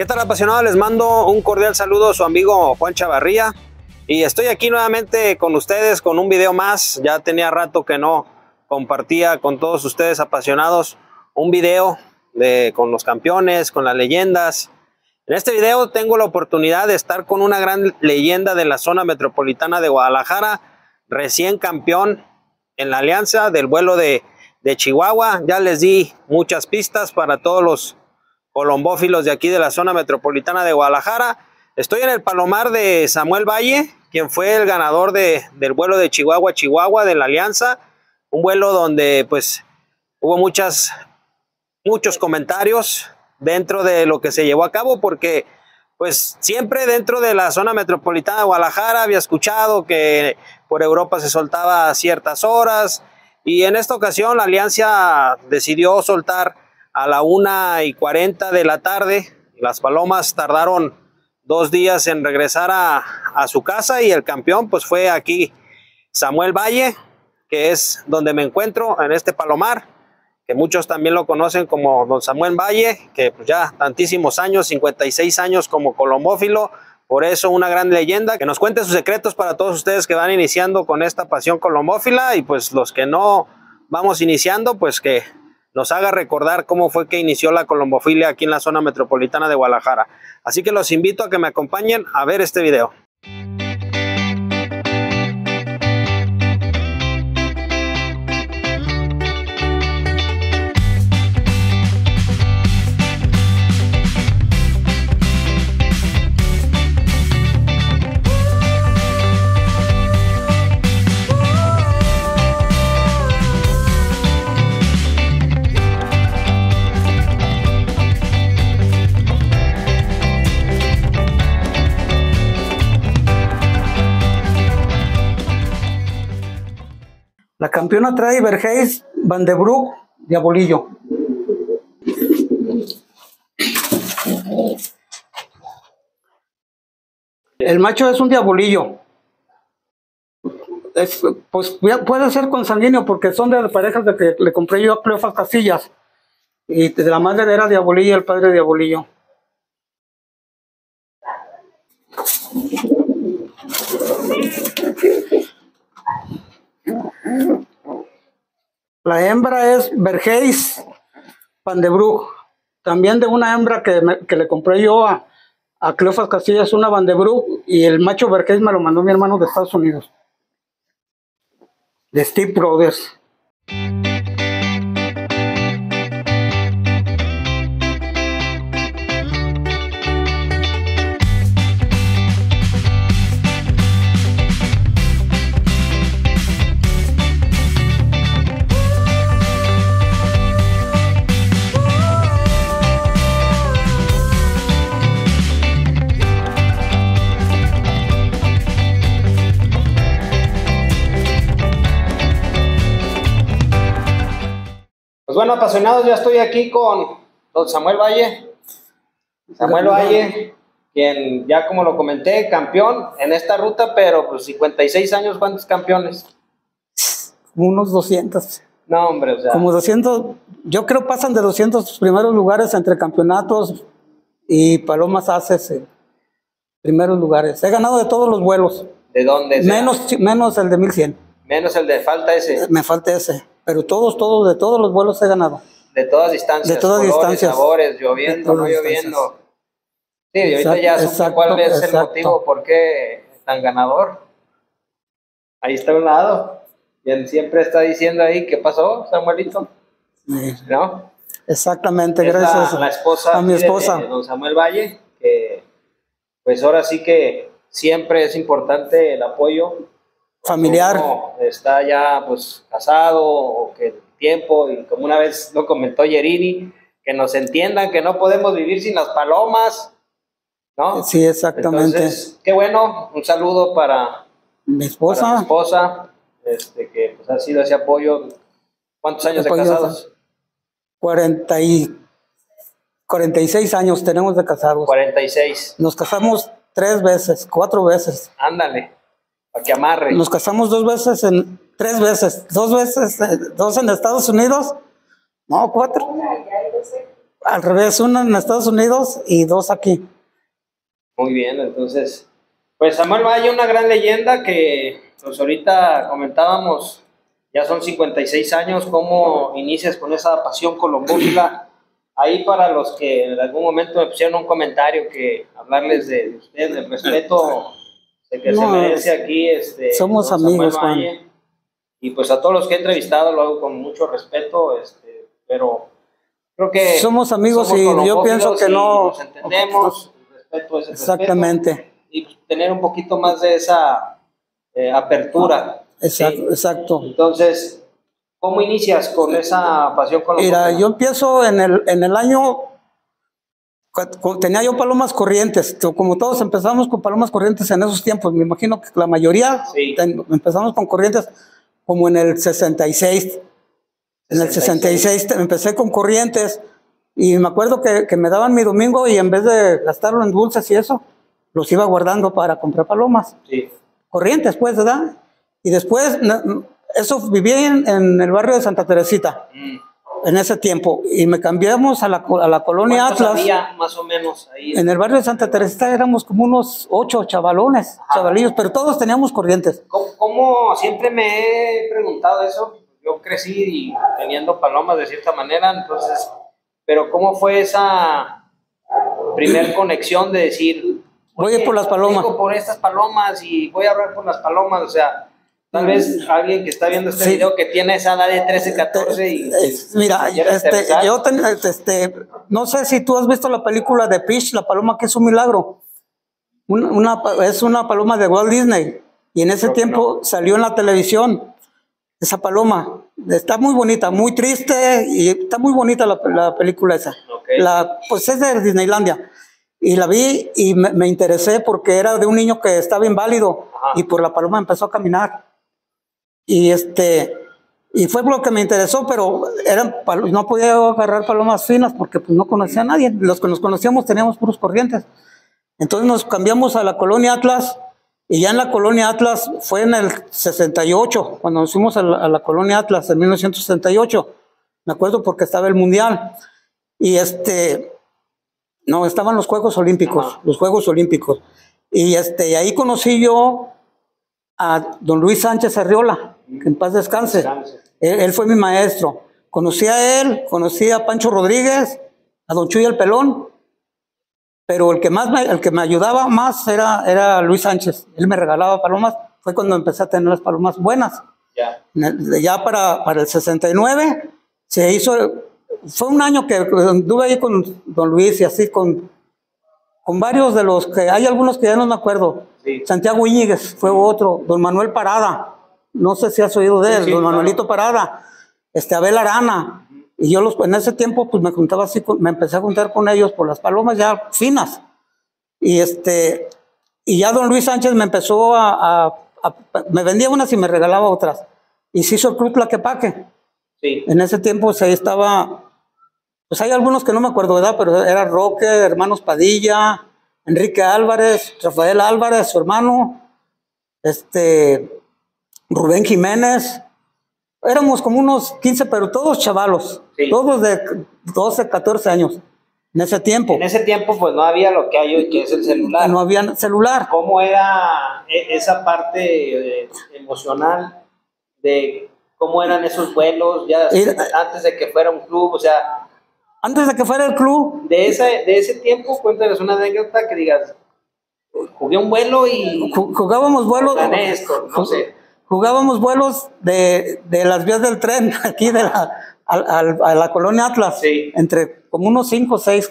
¿Qué tal apasionados? Les mando un cordial saludo a su amigo Juan Chavarría y estoy aquí nuevamente con ustedes con un video más. Ya tenía rato que no compartía con todos ustedes apasionados un video de, con los campeones, con las leyendas. En este video tengo la oportunidad de estar con una gran leyenda de la zona metropolitana de Guadalajara, recién campeón en la alianza del vuelo de, de Chihuahua. Ya les di muchas pistas para todos los colombófilos de aquí de la zona metropolitana de Guadalajara. Estoy en el Palomar de Samuel Valle, quien fue el ganador de, del vuelo de Chihuahua Chihuahua de la Alianza, un vuelo donde pues hubo muchas, muchos comentarios dentro de lo que se llevó a cabo, porque pues siempre dentro de la zona metropolitana de Guadalajara había escuchado que por Europa se soltaba a ciertas horas, y en esta ocasión la Alianza decidió soltar a la una y cuarenta de la tarde. Las Palomas tardaron dos días en regresar a, a, su casa y el campeón pues fue aquí Samuel Valle, que es donde me encuentro en este Palomar, que muchos también lo conocen como don Samuel Valle, que pues ya tantísimos años, 56 años como colombófilo, por eso una gran leyenda, que nos cuente sus secretos para todos ustedes que van iniciando con esta pasión colombófila y pues los que no vamos iniciando, pues que nos haga recordar cómo fue que inició la colombofilia aquí en la zona metropolitana de Guadalajara. Así que los invito a que me acompañen a ver este video. La campeona trae Vergeis, Van de Broek, Diabolillo. El macho es un diabolillo. Es, pues puede ser consanguíneo porque son de parejas de que le compré yo a Cleofas Casillas. Y de la madre era Diabolillo y el padre Diabolillo. La hembra es Vergeis Vandebruch. También de una hembra que, que le compré yo a, a Cleofas Casillas, una Vandebruch, y el macho Vergeis me lo mandó mi hermano de Estados Unidos. De Steve Brothers. Bueno, apasionados, ya estoy aquí con don Samuel Valle. Samuel Valle, quien ya como lo comenté, campeón en esta ruta, pero pues 56 años, ¿cuántos campeones? Unos 200. No, hombre, o sea. Como 200, yo creo pasan de 200 primeros lugares entre campeonatos y Palomas Haces, eh, primeros lugares. He ganado de todos los vuelos. ¿De dónde? Menos, menos el de 1100. Menos el de falta ese. Me falta ese. Pero todos, todos, de todos los vuelos he ganado. De todas distancias. De todas colores, distancias. sabores, lloviendo, no lloviendo. Sí, y ahorita ya supe cuál es el exacto. motivo por qué tan ganador. Ahí está a un lado. Y él siempre está diciendo ahí, ¿qué pasó, Samuelito? Sí, ¿No? Exactamente, Es gracias la, la esposa a mi aquí de- esposa. de don Samuel Valle, que pues ahora sí que siempre es importante el apoyo. Familiar. Uno está ya pues casado o que tiempo, y como una vez lo comentó Yerini, que nos entiendan que no podemos vivir sin las palomas, ¿no? Sí, exactamente. Entonces, qué bueno, un saludo para, mi para mi esposa, esposa, este, que pues, ha sido ese apoyo. ¿Cuántos años de casados? 40 y 46 años tenemos de casados. 46. Nos casamos tres veces, cuatro veces. Ándale, para que amarre. Nos casamos dos veces en, tres veces, dos veces, eh, dos en Estados Unidos, no, cuatro. Al revés, una en Estados Unidos y dos aquí. Muy bien, entonces, pues Samuel Valle, una gran leyenda que pues ahorita comentábamos, ya son 56 años, ¿cómo inicias con esa pasión colombófila? Ahí para los que en algún momento me pusieron un comentario que hablarles de usted, del respeto de que se merece aquí. Este, somos amigos, Juan. Y pues a todos los que he entrevistado lo hago con mucho respeto, este, pero creo que... Somos amigos y yo pienso que no... Nos entendemos, respeto es el Exactamente. y tener un poquito más de esa eh, apertura. Exacto, exacto. Entonces, ¿cómo inicias con esa pasión con Mira, yo empiezo en el, en el año tenía yo palomas corrientes, como todos empezamos con palomas corrientes en esos tiempos, me imagino que la mayoría empezamos con corrientes como en el 66. En el 66 empecé con corrientes y me acuerdo que, que, me daban mi domingo y en vez de gastarlo en dulces y eso, los iba guardando para comprar palomas. Sí. Corrientes, pues, ¿verdad? Y después, eso viví en, el barrio de Santa Teresita. Mm en ese tiempo y me cambiamos a la, a la colonia Atlas. Había más o menos ahí? En el barrio de Santa Teresa éramos como unos ocho chavalones, chavalillos, pero todos teníamos corrientes. ¿Cómo, siempre me he preguntado eso? Yo crecí teniendo palomas de cierta manera, entonces, pero ¿cómo fue esa primer conexión de decir, voy a ir por las palomas? por estas palomas y voy a hablar por las palomas, o sea, Tal vez alguien que está viendo este video que tiene esa edad de 13, 14 y... Mira, este, yo este, no sé si tú has visto la película de Peach, La Paloma que es un milagro. Una, es una paloma de Walt Disney. Y en ese tiempo salió en la televisión esa paloma. Está muy bonita, muy triste y está muy bonita la, película esa. La, pues es de Disneylandia. Y la vi y me, interesé porque era de un niño que estaba inválido y por la paloma empezó a caminar. Y este, y fue lo que me interesó, pero eran, no podía agarrar palomas finas porque pues, no conocía a nadie. Los que nos conocíamos teníamos puros corrientes. Entonces nos cambiamos a la colonia Atlas y ya en la colonia Atlas fue en el 68, cuando nos fuimos a la, colonia Atlas en 1968. Me acuerdo porque estaba el Mundial. Y este, no, estaban los Juegos Olímpicos, los Juegos Olímpicos. Y este, y ahí conocí yo a don Luis Sánchez Arriola que en paz descanse. Él, fue mi maestro. Conocí a él, conocí a Pancho Rodríguez, a Don Chuy el Pelón, pero el que más me, el que me ayudaba más era, era Luis Sánchez. Él me regalaba palomas, fue cuando empecé a tener las palomas buenas. Ya, ya para, para el 69 se hizo, fue un año que anduve ahí con Don Luis y así con, con varios de los que hay algunos que ya no me acuerdo. Santiago Íñiguez fue otro, Don Manuel Parada no sé si has oído de él, don Manuelito Parada, este Abel Arana. Y yo los, en ese tiempo pues me juntaba así, me empecé a juntar con ellos por las palomas ya finas. Y este, y ya don Luis Sánchez me empezó a, me vendía unas y me regalaba otras. Y se hizo el Club Tlaquepaque. Sí. En ese tiempo pues, ahí estaba, pues hay algunos que no me acuerdo, ¿verdad? Pero era Roque, hermanos Padilla, Enrique Álvarez, Rafael Álvarez, su hermano, este, Rubén Jiménez, éramos como unos 15, pero todos chavalos, todos de 12, 14 años. En ese tiempo. En ese tiempo, pues no había lo que hay hoy, que es el celular. No había celular. ¿Cómo era e, esa parte eh, emocional de cómo eran esos vuelos ya antes de que fuera un club? O sea. Antes de que fuera el club. De ese, de ese tiempo, cuéntanos una anécdota que digas, jugué un vuelo y. Jugábamos vuelos. esto, no sé jugábamos vuelos de, de, las vías del tren, aquí de la, a, la colonia Atlas, entre como unos cinco o seis,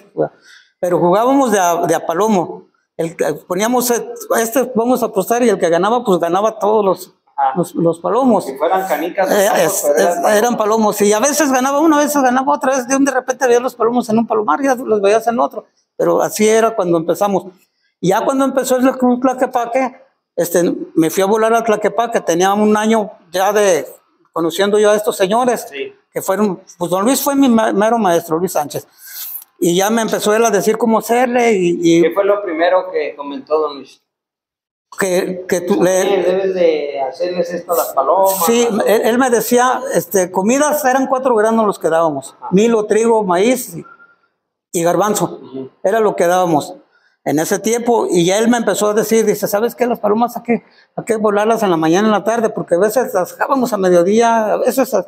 pero jugábamos de a, de a palomo. El, poníamos, este vamos a apostar y el que ganaba, pues ganaba todos los, los, los, palomos. Si fueran canicas, eh, eran, palomos. Y a veces ganaba uno, a veces ganaba otra vez. De un de repente veía los palomos en un palomar y ya los veías en otro. Pero así era cuando empezamos. Y ya cuando empezó el Club Tlaquepaque, este, me fui a volar a Tlaquepaque, tenía un año ya de conociendo yo a estos señores, que fueron, pues don Luis fue mi mero maestro, Luis Sánchez. Y ya me empezó él a decir cómo hacerle. Y, ¿Qué fue lo primero que comentó don Luis? Que, que tú le... Debes de hacerles esto a las palomas. Sí, él, me decía, este, comidas eran cuatro granos los que dábamos. Milo, trigo, maíz y garbanzo. Era lo que dábamos en ese tiempo. Y ya él me empezó a decir, dice, ¿sabes qué? Las palomas hay que, hay que volarlas en la mañana y en la tarde, porque a veces las dejábamos a mediodía, a veces... a-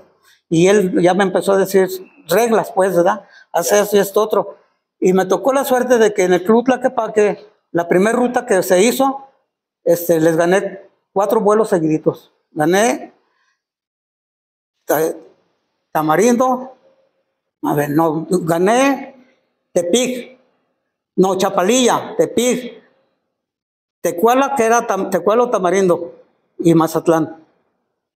y él ya me empezó a decir reglas, pues, ¿verdad? Hace esto y esto otro. Y me tocó la suerte de que en el Club Tlaquepaque, la primera ruta que se hizo, este, les gané cuatro vuelos seguiditos. Gané Ta- Tamarindo, a ver, no, gané Tepic, no, Chapalilla, Tepic, Tecuala, que era Tam- Tecualo, Tamarindo, y Mazatlán,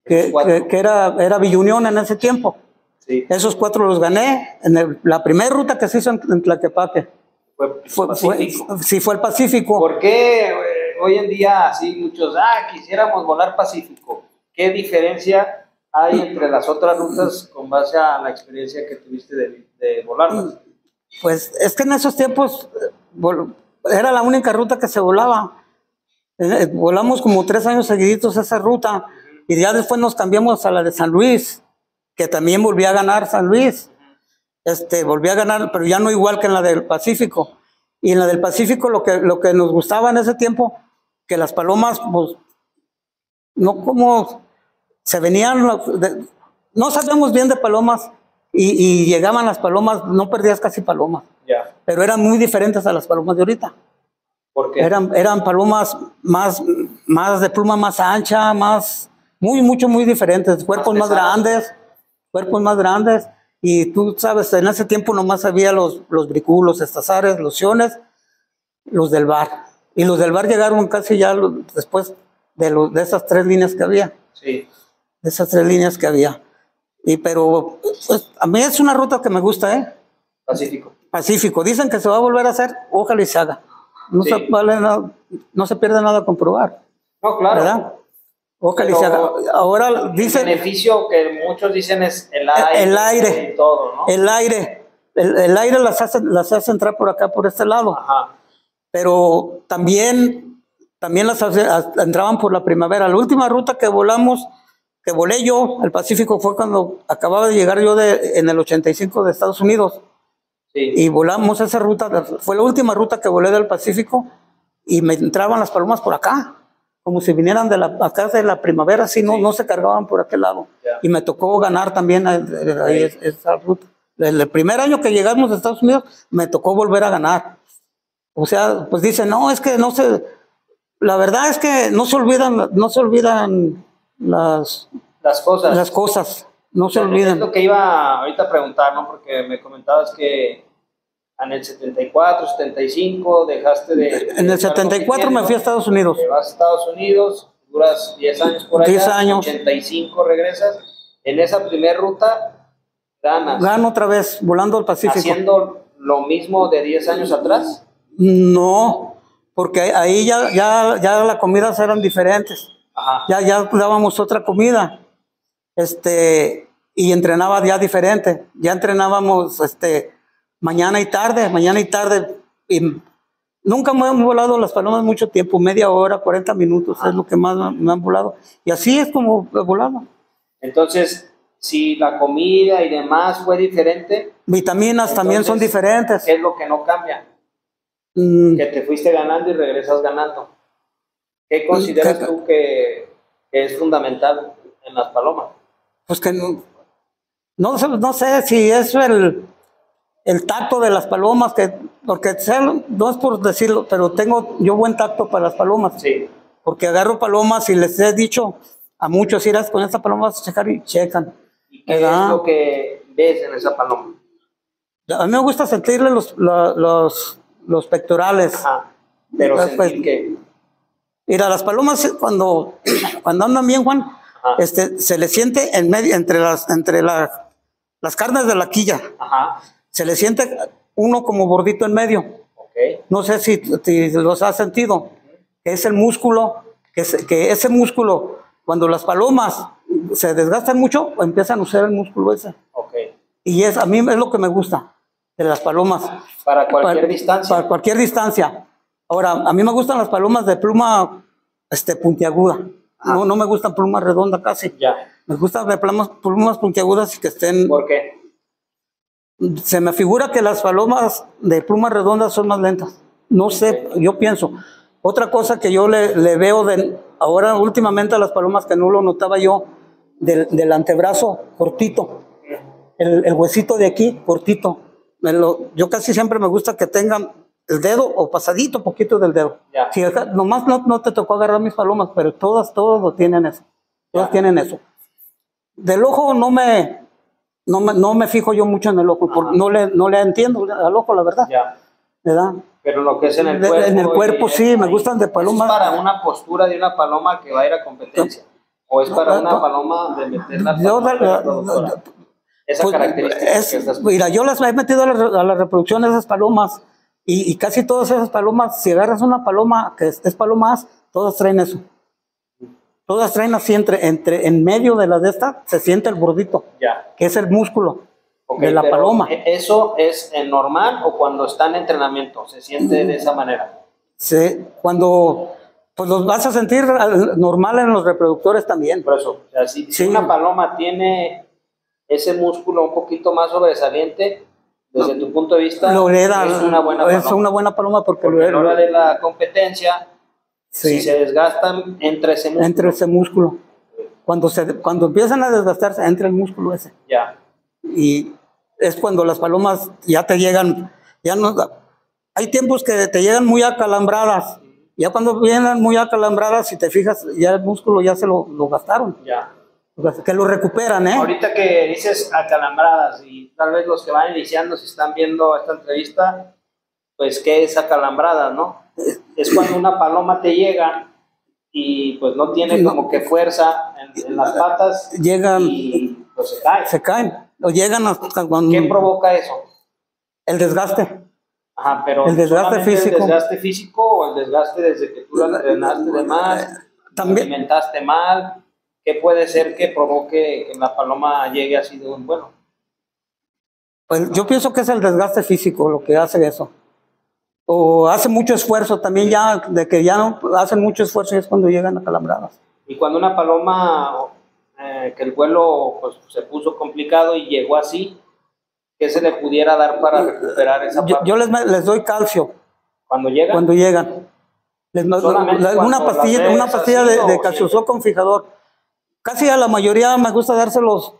que, Cuatro. que- que era, era Villunión en ese tiempo. Sí, Esos cuatro los gané en el- la primera ruta que se hizo en, en Tlaquepaque. fue, Fue, fue- sí, fue el Pacífico. ¿Por qué hoy en día así muchos, ah, quisiéramos volar Pacífico? ¿Qué diferencia hay entre las otras rutas con base a la experiencia que tuviste de, de volarlas? Pues es que en esos tiempos eh, era la única ruta que se volaba. Eh, eh, Volamos como tres años seguiditos esa ruta y ya después nos cambiamos a la de San Luis, que también volví a ganar San Luis. Este, volví a ganar, pero ya no igual que en la del Pacífico. Y en la del Pacífico lo que, lo que nos gustaba en ese tiempo, que las palomas, pues, no como se venían, de- no sabíamos bien de palomas y, y llegaban las palomas, no perdías casi palomas, pero eran muy diferentes a las palomas de ahorita. porque Eran, eran palomas más, más de pluma más ancha, más, muy, mucho, muy diferentes, cuerpos más, grandes, cuerpos más grandes. Y tú sabes, en ese tiempo nomás había los, los briculos, estazares, los siones, los del bar. Y los del bar llegaron casi ya los- después de, los, de esas tres líneas que había sí, de esas tres líneas que había. Y pero pues, a mí es una ruta que me gusta, ¿eh? Pacífico. Pacífico. Dicen que se va a volver a hacer, ojalá y se haga. No, Sí. se, vale nada- no se pierde nada con probar, No, claro. ¿verdad? Ojalá y se Pero- haga. Ahora El dicen beneficio que muchos dicen es el aire. el aire. todo, ¿no? el aire. El, el aire las hace, las hace entrar por acá, por este lado. Ajá. Pero también, también las entraban por la primavera. La última ruta que volamos, que volé yo al Pacífico fue cuando acababa de llegar yo de, en el 85 de Estados Unidos Sí. y volamos esa ruta, fue la última ruta que volé del Pacífico y me entraban las palomas por acá, como si vinieran de la, acá de la primavera, así no, no se cargaban por aquel lado. Ya. Y me tocó ganar también eh, es- esa ruta. El, el primer año que llegamos a Estados Unidos, me tocó volver a ganar. O sea, pues dicen, no, es que no se, la verdad es que no se olvidan, no se olvidan las, Las cosas. las cosas, no se Es olvidan. lo que iba ahorita a preguntar, ¿no? Porque me comentabas que en el 74, 75 dejaste de... de En el estar 74 me fui a Estados Unidos. Te vas a Estados Unidos, duras 10 años por allá. 10 años. 85 regresas. En esa primera ruta ganas. Gano otra vez, volando al Pacífico. Haciendo lo mismo de 10 años atrás. No, porque ahí ya, ya, ya las comidas eran diferentes. Ajá. Ya, ya dábamos otra comida. Este, y entrenaba ya diferente. Ya entrenábamos este, mañana y tarde, mañana y tarde. Y nunca me han volado las palomas mucho tiempo, media hora, 40 minutos, es lo que más me han volado. Y así es como he volado. Entonces, si la comida y demás fue diferente, Vitaminas también son diferentes. ¿qué es lo que no cambia? Mm, Que te fuiste ganando y regresas ganando. ¿Qué consideras ¿qué- tú que, que es fundamental en las palomas? pues que no, no, sé- no sé si es el, el tacto de las palomas, que, porque no es por decirlo, pero tengo yo buen tacto para las palomas, Sí. porque agarro palomas y les he dicho a muchos, irás con esta paloma vas a checar y checan. ¿Y qué ¿Verdad? es lo que ves en esa paloma? A mí me gusta sentirle los, la- los, los pectorales. Ajá. Pero Pues, que... Mira, las palomas eh, cuando, cuando andan bien, Juan, Ajá. este, se les siente en medio, entre las, entre la- las carnes de la quilla, Ajá. se le siente uno como bordito en medio. Ok. No sé si, si los has sentido. Que es el músculo, que, se- que ese músculo, cuando las palomas se desgastan mucho, empiezan a usar el músculo ese. Ok. Y es, a mí es lo que me gusta de las palomas. Para cualquier Para- distancia. Para cualquier distancia. Ahora, a mí me gustan las palomas de pluma este, puntiaguda. No, no me gustan plumas redondas casi. Ya. Me gustan de plumas, plumas puntiagudas y que estén ¿Por qué? Se me figura que las palomas de plumas redondas son más lentas. No sé, yo pienso. Otra cosa que yo le, le veo de ahora últimamente a las palomas que no lo notaba yo, del, del antebrazo cortito, el, el huesito de aquí cortito. Me lo- yo casi siempre me gusta que tengan el dedo o pasadito poquito del dedo. Ya. Si acá- nomás no, no te tocó agarrar mis palomas, pero todas, todas lo tienen eso. Todas Ya. tienen eso. Del ojo no me, no me, no me fijo yo mucho en el ojo, porque no le, no le entiendo al ojo, la verdad. Ya. ¿verdad? Pero lo que es en el De- cuerpo. en el cuerpo, y- sí, me gustan de ¿Es palomas. para una postura de una paloma que va a ir a competencia? ¿O es para una paloma de meter la Yo, la- la- la- Esa Pues, característica es- que estás- mira, yo las he metido a la, a la reproducción de esas palomas y, y casi todas esas palomas, si agarras una paloma que es, es palomas, todas traen eso. Todas traen así entre, entre, en medio de la de esta, se siente el bordito, Ya. que es el músculo de la paloma. ¿e- ¿Eso es en normal o cuando está en entrenamiento? ¿Se siente de esa manera? Se- cuando pues los vas a sentir al- normal en los reproductores también. Por eso, o sea, si, si Sí. una paloma tiene ese músculo un poquito más sobresaliente, desde tu punto de vista, es una buena es paloma. una buena paloma porque, Porque lo a la hora de la competencia, Sí. si se desgastan entre ese músculo, entre ese músculo. Cuando, se, cuando empiezan a desgastarse, entra el músculo ese. ya. y es cuando las palomas ya te llegan, ya no, hay tiempos que te llegan muy acalambradas, ya cuando vienen muy acalambradas, si te fijas, ya el músculo ya se lo, lo gastaron, Ya. Que lo recuperan, ¿eh? Ahorita que dices acalambradas y tal vez los que van iniciando, si están viendo esta entrevista, pues qué es acalambrada, ¿no? Es cuando una paloma te llega y pues no tiene No. como que fuerza en, en las patas Llegan, y pues se cae. se caen, o llegan hasta cuando ¿Qué provoca eso? el desgaste. Ajá, pero El desgaste físico. ¿El desgaste físico o el desgaste desde que tú la entrenaste de más? También- alimentaste mal? ¿Qué puede ser que provoque que la paloma llegue así de un bueno? Pues yo pienso que es el desgaste físico lo que hace eso. O hace mucho esfuerzo también ya, de que ya no hacen mucho esfuerzo y es cuando llegan acalambradas. Y cuando una paloma, eh, que el vuelo pues, se puso complicado y llegó así, ¿qué se le pudiera dar para recuperar esa Yo, parte? yo les, les doy calcio. cuando llega, cuando llegan. Les cuando una las pastilla, una pastilla de, ¿o de sí? calciosol con fijador. Casi a la mayoría me gusta dárselos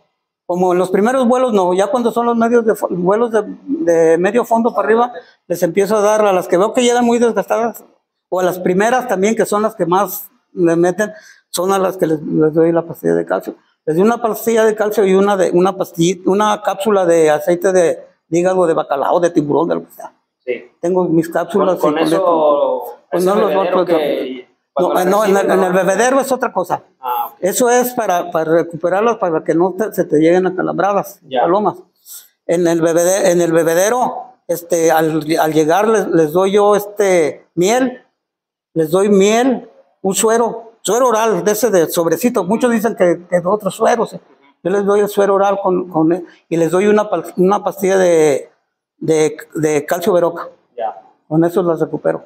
como en los primeros vuelos, no, ya cuando son los medios de vuelos de, de medio fondo para arriba, les empiezo a dar a las que veo que llegan muy desgastadas, o a las primeras también, que son las que más le meten, son a las que les, les doy la pastilla de calcio. Les doy una pastilla de calcio y una de una pastilla, una cápsula de aceite de, hígado de bacalao, de tiburón, de lo que sea. sí. Tengo mis cápsulas. Con, con y con esto. eso, Pues no los que No, no, en, el, en el bebedero es otra cosa. Ah. Eso es para, para recuperarlas, para que no te- se te lleguen acalambradas, Ya. palomas. En el, bebede- en el bebedero, este, al, al llegar les, les doy yo este, miel, les doy miel, un suero, suero oral de ese de sobrecito. Muchos dicen que, que de otros sueros. eh. Yo les doy el suero oral con, con- y les doy una, una pastilla de, de, de calcio veroca. Ya. Con eso las recupero.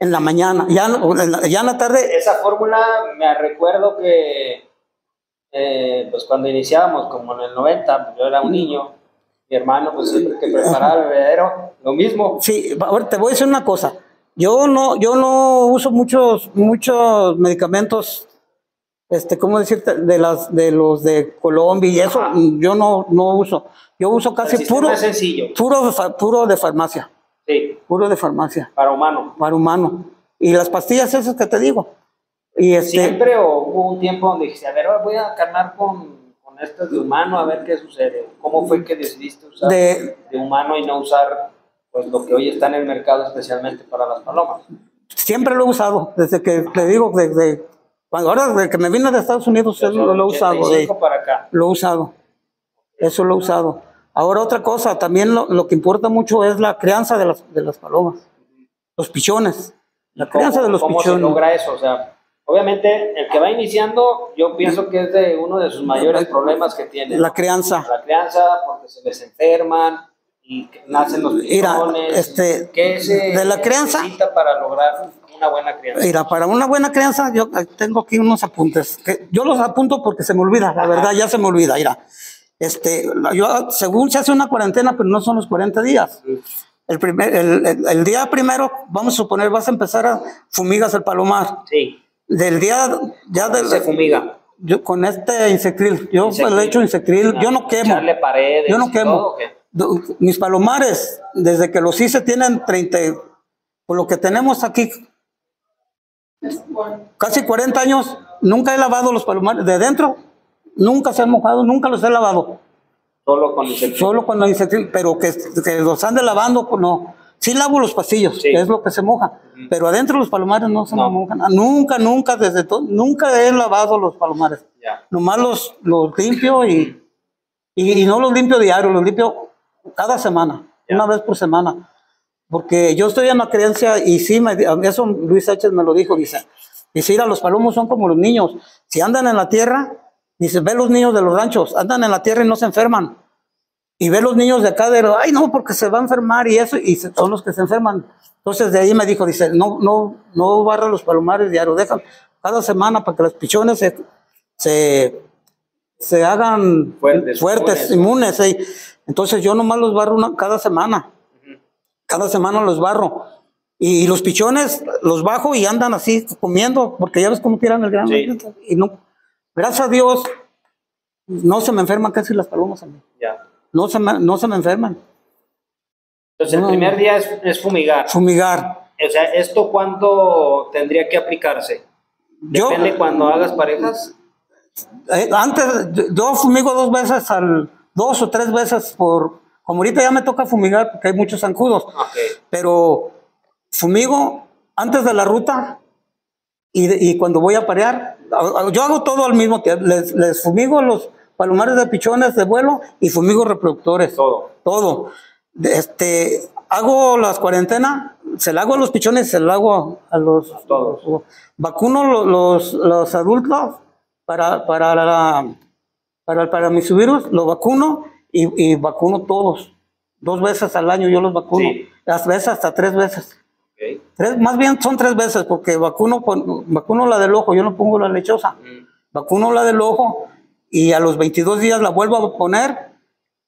En la mañana, ya, no- en la- ya en la tarde Esa fórmula me recuerdo que eh, pues cuando iniciábamos, como en el 90, pues, yo era un niño, mi hermano pues siempre que preparaba el bebedero, lo mismo. Sí, ahora te voy a decir una cosa. Yo no, yo no uso muchos, muchos medicamentos, este, ¿cómo decirte? De las, de los de Colombia y eso, Ajá. yo no, no uso. Yo uso casi puro, es sencillo, puro, puro de farmacia, sí, puro de farmacia, para humano. para humano. Y las pastillas esas que te digo. Y este, Siempre o hubo un tiempo donde dijiste, a ver, voy a carnar con, con estas de humano a ver qué sucede. ¿Cómo fue que decidiste usar de, de humano y no usar pues lo que hoy está en el mercado especialmente para las palomas? siempre lo he usado, desde que te digo, desde, cuando, ahora desde que me vine de Estados Unidos, Desde lo, he usado. de- 85 para acá. Lo he usado. Eso lo he usado. Ahora otra cosa, también lo, lo que importa mucho es la crianza de las, de las palomas. Los pichones. La crianza ¿Cómo- de los ¿Cómo se pichones. logra eso? O sea, obviamente el que va iniciando, yo pienso que es de uno de sus mayores problemas que tiene. La crianza. La crianza, porque se les enferman y nacen los pichones. este, ¿Qué se de la crianza- necesita para lograr una buena crianza? Mira, para una buena crianza, yo tengo aquí unos apuntes. Que yo los apunto porque se me olvida, la verdad, ya se me olvida. Mira, Este, yo, según se hace una cuarentena, pero no son los 40 días. El, primer, el, el- el día primero, vamos a suponer, vas a empezar a fumigas el palomar. Sí, Del día, ya del, se fumiga. yo con este insectril, yo Insectril. le echo insectril, yo no quemo. Paredes. Yo no quemo. Mis palomares, desde que los hice, tienen 30, y- por lo que tenemos aquí, casi 40 años, nunca he lavado los palomares de dentro, nunca se han mojado, nunca los he lavado, Solo con insecticida. solo cuando hay insectil, pero que, que los ande lavando, pues no. Sí lavo los pasillos, Sí. que es lo que se moja, pero adentro los palomares no se me mojan. Nunca, nunca, desde todo, nunca he lavado los palomares. Ya. Nomás los, los limpio y, y, y no los limpio diario, los limpio cada semana, una vez por semana. Porque yo estoy en la creencia y sí, me, eso Luis Sánchez me lo dijo, dice, dice, mira, los palomos son como los niños, si andan en la tierra, dice, ve los niños de los ranchos, andan en la tierra y no se enferman. Y ve los niños de acá de, ay no, porque se va a enfermar y eso, y son los que se enferman. Entonces de ahí me dijo, dice, no, no, no barra los palomares diario, deja cada semana para que los pichones se, se, se hagan Fuertes, fuertes, inmunes. Entonces yo nomás los barro una- cada semana. Cada semana los barro. Y, los pichones los bajo y andan así comiendo, porque ya ves cómo tiran el grano. Sí. Y no, gracias a Dios, no se me enferman casi las palomas a mí. Ya. No se me, no se me enferman. Entonces, el No. primer día es, es fumigar. Fumigar. O sea, ¿esto cuándo tendría que aplicarse? Yo, Depende cuando hagas parejas. eh, antes, yo- yo fumigo dos veces al, dos o tres veces por, como ahorita ya me toca fumigar porque hay muchos zancudos, Ok. pero fumigo antes de la ruta y, de- y cuando voy a parear, yo hago todo al mismo tiempo, les, les fumigo los palomares de pichones de vuelo y fumigo reproductores. Todo. todo. Este, hago las cuarentenas, se la hago a los pichones, se la hago a, a los todos. Vacuno lo- los, los adultos para, para, la, para, para mis virus, los vacuno y, y vacuno todos. Dos veces al año yo los vacuno. Sí. Las veces hasta tres veces. Tres, más bien son tres veces porque vacuno, vacuno la del ojo, yo no pongo la lechosa. Mm. Vacuno la del ojo y a los 22 días la vuelvo a poner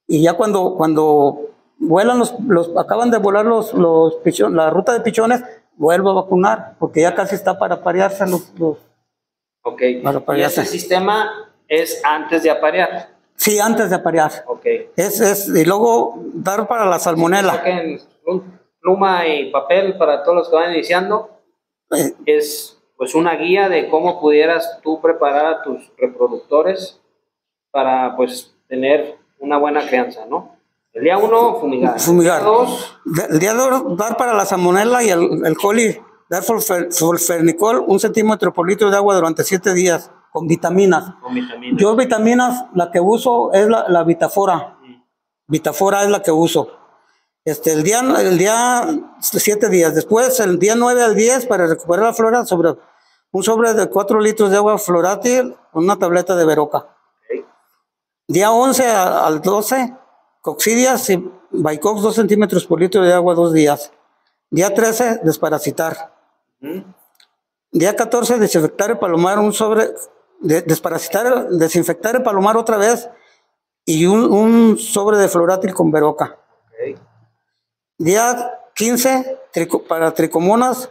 y ya cuando, cuando vuelan los, los acaban de volar los, los picho- la ruta de pichones, vuelvo a vacunar porque ya casi está para parearse los, los- Ok. Para y ese sistema es antes de aparear. sí, antes de aparearse. Ok. Es, es, y luego dar para la salmonela. Pluma y papel para todos los que van iniciando. Eh, Es pues una guía de cómo pudieras tú preparar a tus reproductores para pues tener una buena crianza, ¿no? El día uno, fumigar. Fumigar. El día dos, El día hoy, dar para la salmonela y el, el coli, dar sulfernicol, un centímetro por litro de agua durante siete días con vitaminas. con vitaminas. Yo vitaminas, la que uso es la, la Vitafora. Vitafora es la que uso. Este, el día, el día, siete días. Después, el día 9 al 10, para recuperar la flora, sobre un sobre de 4 litros de agua florátil, una tableta de Veroca. Día 11 a- al 12, coxidias y Bicox 2 centímetros por litro de agua, dos días. Día 13, desparasitar. Día 14, desinfectar el palomar, un sobre, de- desparasitar, desinfectar el palomar otra vez y un, un sobre de florátil con veroca. Día 15, trico- para tricomonas,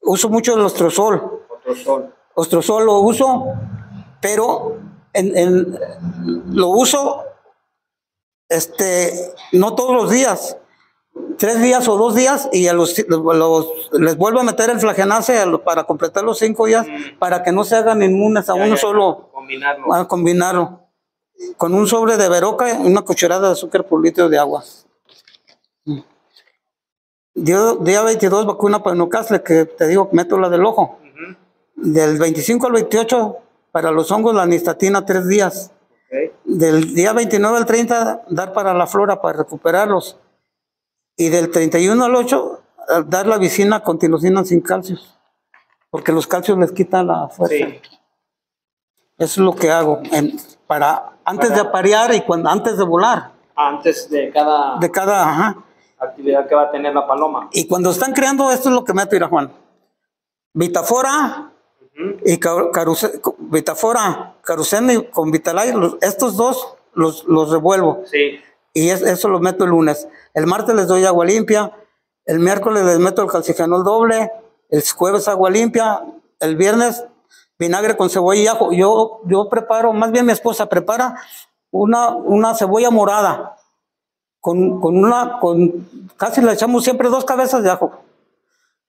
uso mucho el ostrozol. Otro sol. Ostrozol lo uso, pero en, en- lo uso este, no todos los días. Tres días o dos días y a los, los- les vuelvo a meter el lo- para completar los cinco días para que no se hagan inmunes a Ya, uno ya, solo. Combinarlo. a combinarlo con un sobre de veroca y una cucharada de azúcar por litro de agua. Día, día 22 vacuna para Newcastle, que te digo, meto la del ojo. Ujú. Del 25 al 28 para los hongos la nistatina tres días. Ok. Del día 29 al 30 dar para la flora para recuperarlos. Y del 31 al 8 eh, dar la vicina con tilosina sin calcios. Porque los calcios les quitan la fuerza. Sí. Eso es lo que hago en- para antes de aparear y cuando antes de volar Antes de cada de cada ajá. Actividad que va a tener la paloma. y cuando están creando esto es lo que meto mira Juan Vitafora y Ca- Caruce- Vitafora con Vitalay los- estos dos los, los revuelvo. Sí. Y es- eso lo meto el lunes. El martes les doy agua limpia. El miércoles les meto el calcigenol doble. El jueves agua limpia. El viernes vinagre con cebolla y ajo. Yo, yo preparo, más bien mi esposa prepara una, una cebolla morada. Con, con una, con, casi le echamos siempre dos cabezas de ajo.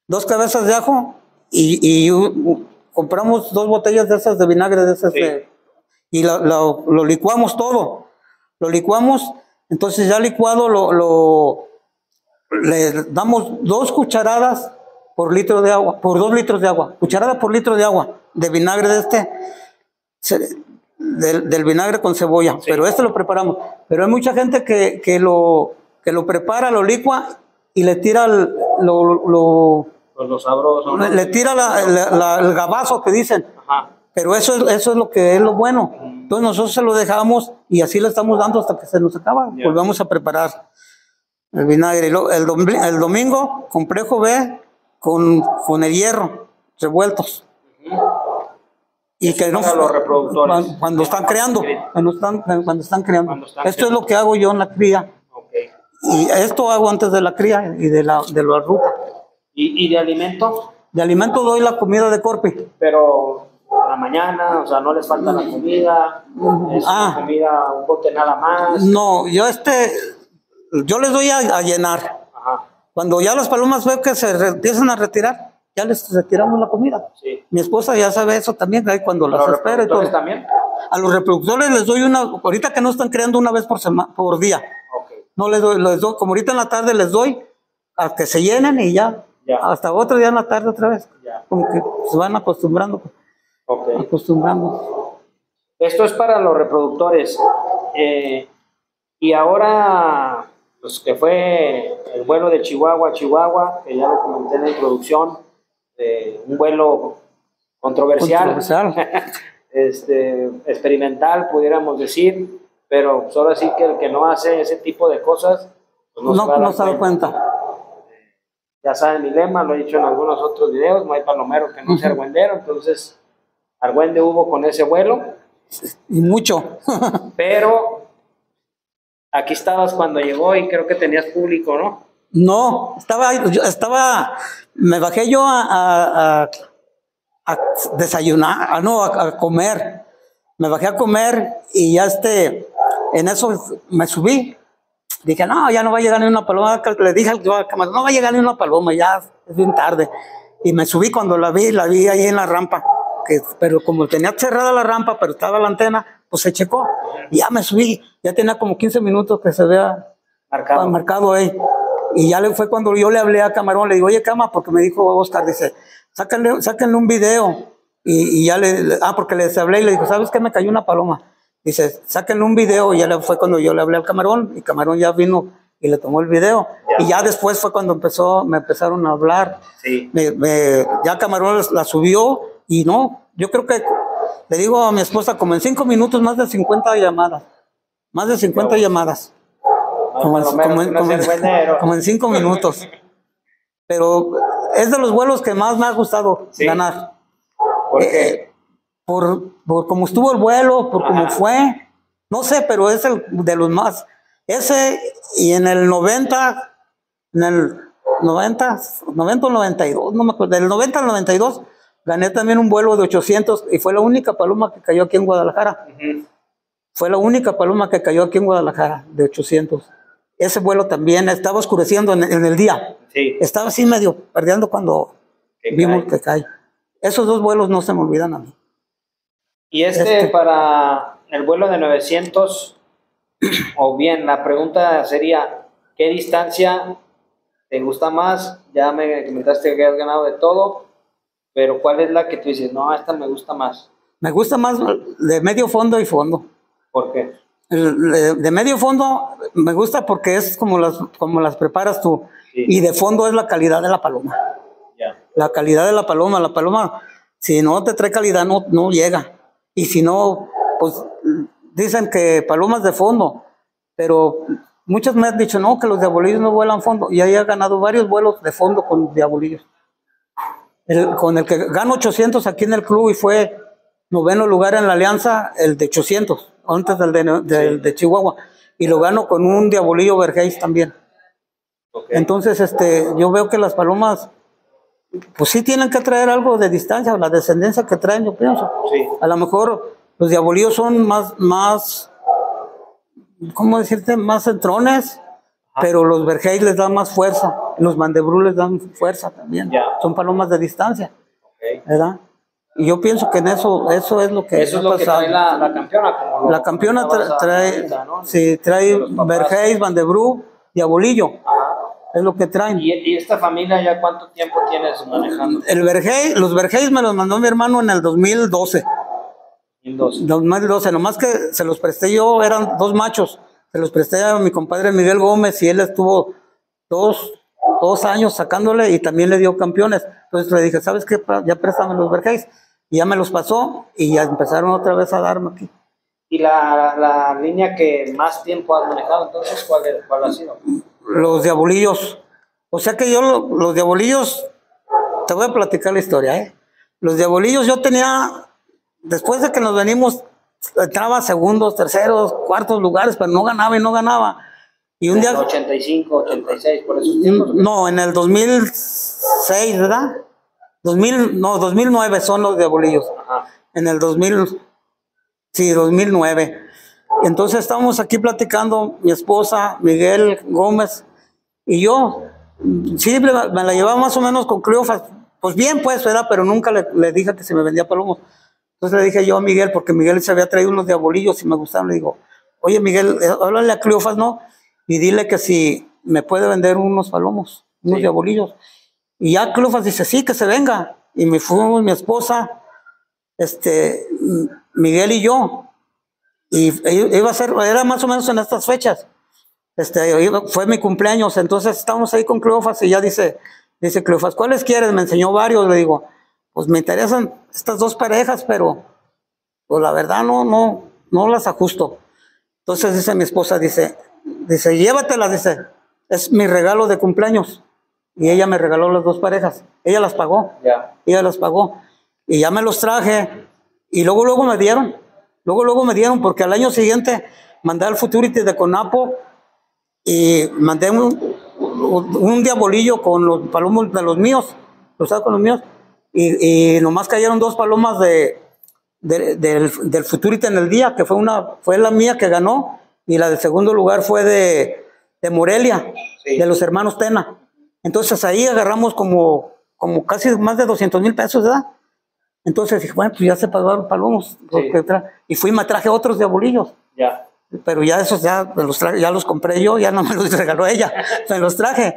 Dos cabezas de ajo y, y compramos dos botellas de esas de vinagre de esas Sí. de- y lo, lo- lo licuamos todo. Lo licuamos, entonces ya licuado lo, lo- le damos dos cucharadas por litro de agua, por dos litros de agua, cucharada por litro de agua de vinagre de este, se- del, del vinagre con cebolla, pero este lo preparamos. Pero hay mucha gente que, que lo, que lo prepara, lo licua y le tira el, lo, lo- Pues lo sabroso. ¿no? le tira la- la- la- el gabazo que dicen. Ajá. Pero eso es, eso es lo que es lo bueno. Entonces nosotros se lo dejamos y así le estamos dando hasta que se nos acaba. Ya. Volvemos a preparar el vinagre. El, dom- el domingo, complejo B con, con el hierro revueltos. Y que no los reproductores. cuando, están creando, cuando están, cuando están creando. Cuando están Esto es lo que hago yo en la cría. Y esto hago antes de la cría y de la, de la ruta. ¿Y, y de alimento? De alimento doy la comida de corpi. Pero a la mañana, o sea, no les falta la comida. Es Ah. una comida, un bote nada más. No, yo este, yo les doy a, a llenar. Ajá. Cuando ya las palomas veo que se re- empiezan a retirar, ya les retiramos la comida. Sí. Mi esposa ya sabe eso también, ahí cuando las ¿Los espera y todo. también? A los reproductores les doy una, ahorita que no están creando una vez por semana, por día. No les doy, les doy, como ahorita en la tarde les doy a que se llenen y ya. Ya. Hasta otro día en la tarde otra vez. Ya. Como que se van acostumbrando, acostumbrando. Esto es para los reproductores. Eh, y ahora, pues que fue el vuelo de Chihuahua a Chihuahua, que ya lo comenté en la introducción, eh, un vuelo controversial, Controversial. este, experimental, pudiéramos decir, pero pues ahora sí que el que no hace ese tipo de cosas, pues no, No, se va no se da cuenta. Ya saben mi lema, lo he dicho en algunos otros videos, no hay palomero que no sea argüendero, entonces argüende hubo con ese vuelo. Y mucho. Pero aquí estabas cuando llegó y creo que tenías público, ¿no? No, estaba, yo estaba, me bajé yo a, a- a- a desayunar, ah, no, a, comer. Me bajé a comer y ya este, en eso me subí. Dije, no, ya no va a llegar ni una paloma. Le dije al al camarón, no va a llegar ni una paloma, ya es bien tarde. Y me subí cuando la vi, la vi ahí en la rampa. Que, pero como tenía cerrada la rampa, pero estaba la antena, pues se checó. Y ya me subí, ya tenía como 15 minutos que se vea Marcado. Ah, marcado ahí. Y ya le fue cuando yo le hablé a Camarón, le digo, oye, Cama, porque me dijo Oscar, dice, sáquenle, sáquenle un video. Y, y ya le, le- ah, porque les hablé y le digo, ¿sabes qué? Me cayó una paloma. Dice, sáquenle un video. Y ya le fue cuando yo le hablé al Camarón, y Camarón ya vino y le tomó el video. Ya. Y ya después fue cuando empezó, me empezaron a hablar. Sí. Me- me- ya Camarón la subió y no, yo creo que le digo a mi esposa, como en cinco minutos, más de 50 llamadas. Más de 50 llamadas. Como en, Palomero como en- que no como sea en- argüendero. como en cinco minutos. Pero es de los vuelos que más me ha gustado Sí. ganar. Porque Eh, por, por cómo estuvo el vuelo, por cómo fue. No sé, pero es el de los más. Ese y en el 90, en el 90, 90 o 92, no me acuerdo, del 90 al 92, gané también un vuelo de 800 y fue la única paloma que cayó aquí en Guadalajara. Fue la única paloma que cayó aquí en Guadalajara, de 800. Ese vuelo también estaba oscureciendo en, en el día. sí, Estaba así medio perdiendo cuando que vimos cae. que cae. Esos dos vuelos no se me olvidan a mí. Y este, Este- para el vuelo de 900, o bien la pregunta sería, ¿qué distancia te gusta más? Ya me comentaste que has ganado de todo, pero ¿cuál es la que tú dices, no, esta me gusta más? Me gusta más de medio fondo y fondo. ¿Por qué? De, medio fondo me gusta porque es como las, como las preparas tú. Sí. Y de fondo es la calidad de la paloma. La calidad de la paloma. La paloma, si no te trae calidad, no, no llega. Y si no, pues dicen que palomas de fondo. Pero muchos me han dicho, no, que los diabolillos no vuelan fondo. Y ahí he ganado varios vuelos de fondo con diabolillos. El- con el que gano 800 aquí en el club y fue noveno lugar en la alianza, el de 800. Antes del de, del de Chihuahua. Y lo gano con un diabolillo Vergeis también. Entonces, este, yo veo que las palomas, pues sí tienen que traer algo de distancia, la descendencia que traen, yo pienso. Sí. A lo mejor los diabolillos son más, más, ¿cómo decirte? Más centrones, pero los vergeis les dan más fuerza, los mandebrú les dan fuerza también. Ya. Son palomas de distancia, ok. ¿verdad? Y yo pienso que en eso, eso es lo que Eso es lo que pasado. trae la, la campeona. Como lo La campeona tra- trae, ahorita, ¿no? sí, trae De los papás. vergeis, mandebrú, diabolillo, Ajá. es lo que traen. ¿Y, y esta familia ya cuánto tiempo tienes manejando? El vergey, los vergeis me los mandó mi hermano en el 2012. 2012. 2012, nomás que se los presté yo, eran dos machos. Se los presté a mi compadre Miguel Gómez y él estuvo dos, dos años sacándole y también le dio campeones. Entonces le dije, ¿sabes qué? Ya préstame los vergeis. Y ya me los pasó y ya empezaron otra vez a darme aquí. ¿Y la, la línea que más tiempo has manejado entonces cuál, cuál ha sido? Los diabolillos. O sea que yo, lo- los diabolillos, te voy a platicar la historia, ¿eh? Los diabolillos yo tenía, después de que nos venimos, entraba segundos, terceros, cuartos lugares, pero no ganaba y no ganaba. Y un día, 85, 86, por esos tiempos. no, en el 2006, ¿verdad? 2000, no, 2009 son los diabolillos. Ajá. En el 2000, sí, 2009. Entonces estábamos aquí platicando, mi esposa, Miguel Gómez y yo. Sí, me la llevaba más o menos con Cleofas. Pues bien, pues, ¿verdad? Pero nunca le, le dije que se me vendía palomos. Entonces le dije yo a Miguel, porque Miguel se había traído unos diabolillos y me gustaron. Le digo, oye, Miguel, eh, háblale a Cleofas, ¿no? Y dile que si me puede vender unos palomos, unos Sí. diabolillos. Y ya Cleofas dice, sí, que se venga. Y me fuimos mi esposa, este, Miguel y yo. Y iba a ser, era más o menos en estas fechas. Este, fue mi cumpleaños, entonces estábamos ahí con Cleofas y ya dice, dice Cleofas, ¿cuáles quieres? Me enseñó varios, le digo, pues me interesan estas dos parejas, pero pues la verdad no, no, no las ajusto. Entonces dice mi esposa, dice, dice, llévatelas, dice, es mi regalo de cumpleaños. Y ella me regaló las dos parejas, ella las pagó ella las pagó. Y ya me los traje. Y luego, luego me dieron. Luego, luego me dieron, porque al año siguiente mandé al Futurity de Conapo y mandé un, un, diabolillo con los palomos de los míos, los con los míos. Y, y nomás cayeron dos palomas de, de- del, del Futurity en el día, que fue, una, fue la mía que ganó, y la del segundo lugar fue de, de Morelia, Sí. de los hermanos Tena. Entonces ahí agarramos como, como casi más de 200 mil pesos, ¿verdad? Entonces dije, bueno, pues ya se pagaron palomos. tra- Y fui y me traje otros diabolillos. Ya. Pero ya esos ya los traje, ya los compré yo, ya no me los regaló ella, me los traje.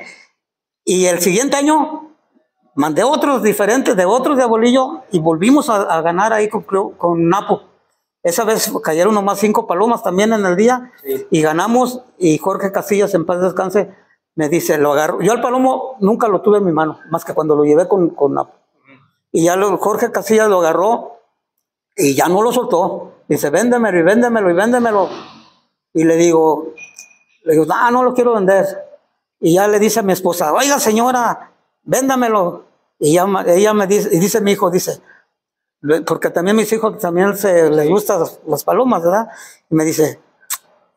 Y el siguiente año mandé otros diferentes de otros diabolillos y volvimos a, a ganar ahí con, con Napo. Esa vez cayeron nomás cinco palomas también en el día Sí. y ganamos. Y Jorge Casillas, en paz descanse, me dice, lo agarro. Yo el palomo nunca lo tuve en mi mano, más que cuando lo llevé con, con Napo. Y ya lo, Jorge Casillas lo agarró y ya no lo soltó. Dice, véndemelo y véndemelo y véndemelo. Y le digo, le digo, no, no lo quiero vender. Y ya le dice a mi esposa, oiga señora, véndamelo. Y ya, ella me dice, y dice mi hijo, dice, porque también mis hijos también se les gustan las, palomas, ¿verdad? Y me dice,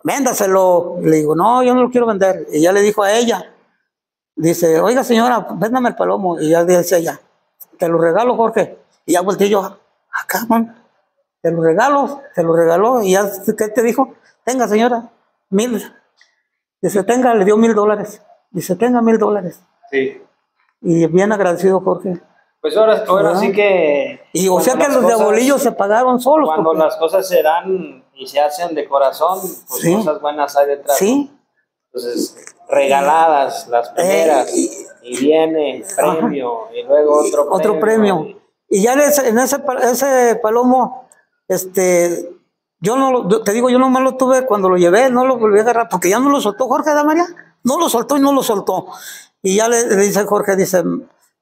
véndaselo. Le digo, no, yo no lo quiero vender. Y ya le dijo a ella, dice, oiga señora, véndame el palomo. Y ya dice ella, te lo regalo, Jorge. Y ya volteé yo, acá, man, te lo regalo, te lo regaló. Y ya, ¿qué te dijo? Tenga, señora, mil. Dice, tenga, le dio mil dólares. Dice, tenga mil dólares. Sí. Y bien agradecido, Jorge. Pues ahora, ahora ¿Verdad? sí que. Y o sea que los cosas- diabolillos se pagaron solos. Cuando porque- las cosas se dan y se hacen de corazón, pues Sí. cosas buenas hay detrás. Sí, Entonces, regaladas las primeras, y- y viene premio, y luego otro premio. otro premio. Y ya en ese, en ese, pa- ese palomo, este, yo no lo, te digo, yo nomás lo tuve cuando lo llevé, no lo volví a agarrar, porque ya no lo soltó Jorge de María, no lo soltó y no lo soltó. Y ya le, le dice Jorge, dice,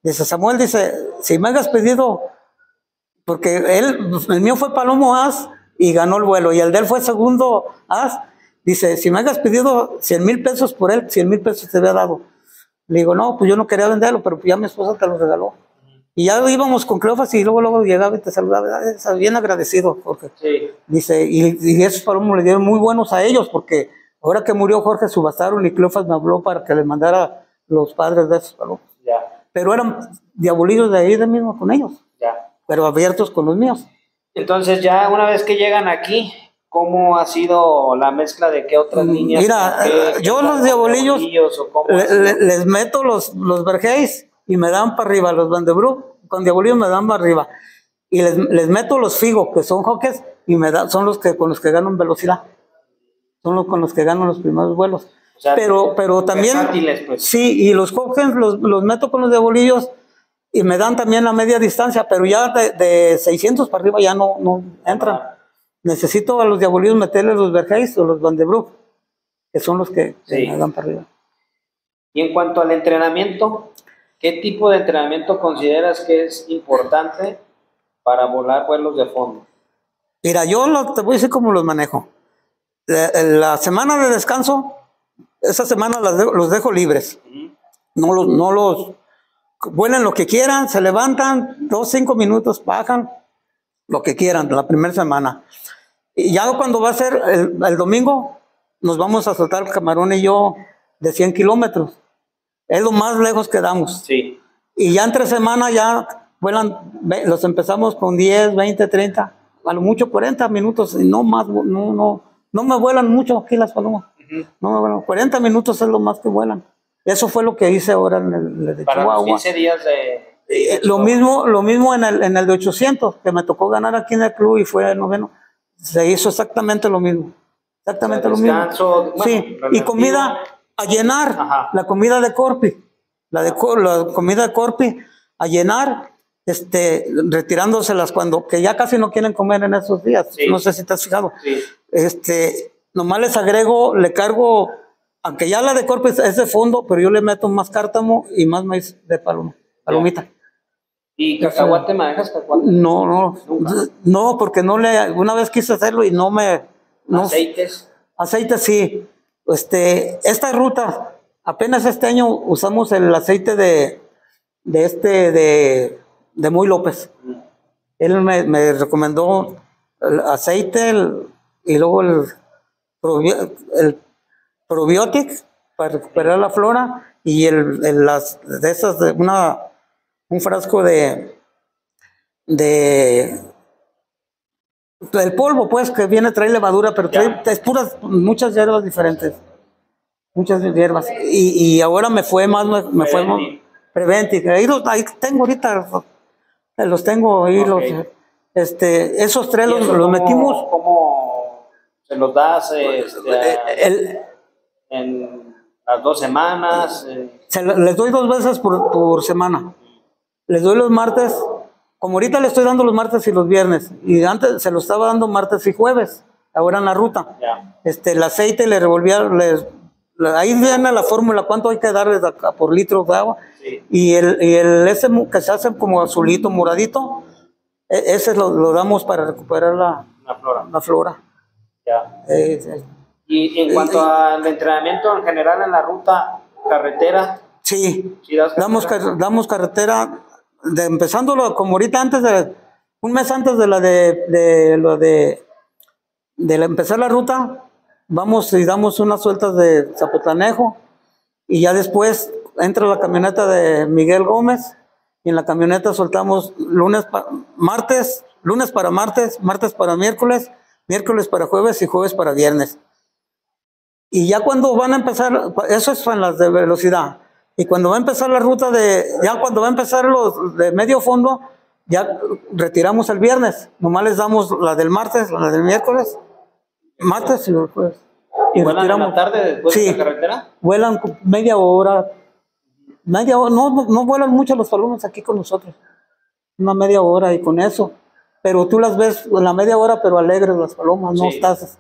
dice Samuel, dice, si me hayas pedido, porque él, el mío fue palomo as y ganó el vuelo, y el de él fue segundo as, dice, si me hayas pedido 100 mil pesos por él, 100 mil pesos te había dado. Le digo, no, pues yo no quería venderlo, pero ya mi esposa te lo regaló. Y ya íbamos con Cleofas y luego, luego llegaba y te saludaba, ah, bien agradecido, Jorge. Sí. Dice, y, y esos palomos le dieron muy buenos a ellos, porque ahora que murió Jorge subastaron y Cleofas me habló para que le mandara los padres de esos palomos. Pero eran diabolillos de ahí de mismo con ellos, ya. pero abiertos con los míos. Entonces ya una vez que llegan aquí, ¿cómo ha sido la mezcla de qué otras Mm, niñas? mira, qué- eh, yo qué los diabolillos Le- le- les meto los, los vergeis y me dan para arriba, los bandebru, con diabolillos me dan para arriba. Y les, les meto los figo, que son hoques, y me dan, son los que con los que ganan velocidad. Son los con los que ganan los primeros vuelos. O sea, pero, pero también, versátiles, pues. sí, y los hoques los, los meto con los diabolillos y me dan también a media distancia, pero ya de, de 600 para arriba ya no, no entran. Necesito a los diabolillos meterle los vergeis o los bandebru, que son los que, que Sí. me dan para arriba. Y en cuanto al entrenamiento, ¿qué tipo de entrenamiento consideras que es importante para volar vuelos de fondo? Mira, yo lo- te voy a decir cómo los manejo. La, la semana de descanso, esa semana las de- los dejo libres. No los, no los vuelan lo que quieran, se levantan, dos, cinco minutos, bajan, lo que quieran, la primera semana. Y ya cuando va a ser el, el domingo, nos vamos a soltar el camarón y yo de 100 kilómetros. Es lo más lejos que damos. Sí. Y ya entre semana ya vuelan, los empezamos con 10, 20, 30, a lo mucho 40 minutos, y no más, no, no, no me vuelan mucho aquí las palomas. No me vuelan, 40 minutos es lo más que vuelan. Eso fue lo que hice ahora en el, de Para los Chihuahua. 15 días de... Eh, lo mismo, lo mismo en el, en el de 800, que me tocó ganar aquí en el club y fue el noveno. Se hizo exactamente lo mismo. Exactamente lo mismo. Bueno, sí, y comida a llenar. Ajá. La comida de Corpi. La, de, la comida de Corpi a llenar, este, retirándoselas cuando, que ya casi no quieren comer en esos días. Sí. No sé si te has fijado. Sí. Este, nomás les agrego, le cargo, aunque ya la de Corpi es- de fondo, pero yo le meto más cártamo y más maíz de paloma, palomita. ¿Y cacahuate manejas cacahuate? No, no, Nunca. no, porque no le, una vez quise hacerlo y no me, no, ¿Aceites? aceite sí, este, esta ruta, apenas este año usamos el aceite de, de este, de, de Muy López. Él me, me recomendó el aceite el- y luego el, el probiotic para recuperar la flora y el, el- las de esas de una un frasco de de el polvo pues que viene trae levadura pero trae es puras muchas hierbas diferentes muchas hierbas. Y, y ahora me fue más me, me fue más Preventive. Ahí, los- ahí tengo ahorita los tengo ahí los este esos tres ¿Y los, los metimos ¿Cómo se los das este, Eh, el- en las dos semanas? eh, Se le- les doy dos veces por, por semana. Les doy los martes, como ahorita le estoy dando los martes y los viernes, y antes se lo estaba dando martes y jueves, ahora en la ruta. Este, el aceite le revolvía, les- le- ahí viene la fórmula, cuánto hay que darles acá por litro de agua. Sí. Y el, y el ese que se hace como azulito, moradito, e- ese lo, lo damos para recuperar la, Una flora. la flora. Ya. Eh, eh, Y en cuanto al entrenamiento en general en la ruta carretera, sí, ¿sí das damos, car- damos carretera, de, empezándolo como ahorita antes de, un mes antes de la de, de lo de, de la- empezar la ruta, vamos y damos unas sueltas de Zapotlanejo y ya después entra la camioneta de Miguel Gómez y en la camioneta soltamos lunes, pa- martes, lunes para martes, martes para miércoles, miércoles para jueves y jueves para viernes. Y ya cuando van a empezar, eso es en las de velocidad. Y cuando va a empezar la ruta de, ya cuando va a empezar los de medio fondo, ya retiramos el viernes. Nomás les damos la del martes, la del miércoles, martes y los jueves. ¿Y vuelan en la tarde después Sí. de la carretera? Vuelan media hora, media hora, no, no, no vuelan mucho los palomas aquí con nosotros. Una media hora y con eso. Pero tú las ves en la media hora, pero alegres las palomas, no Sí. estás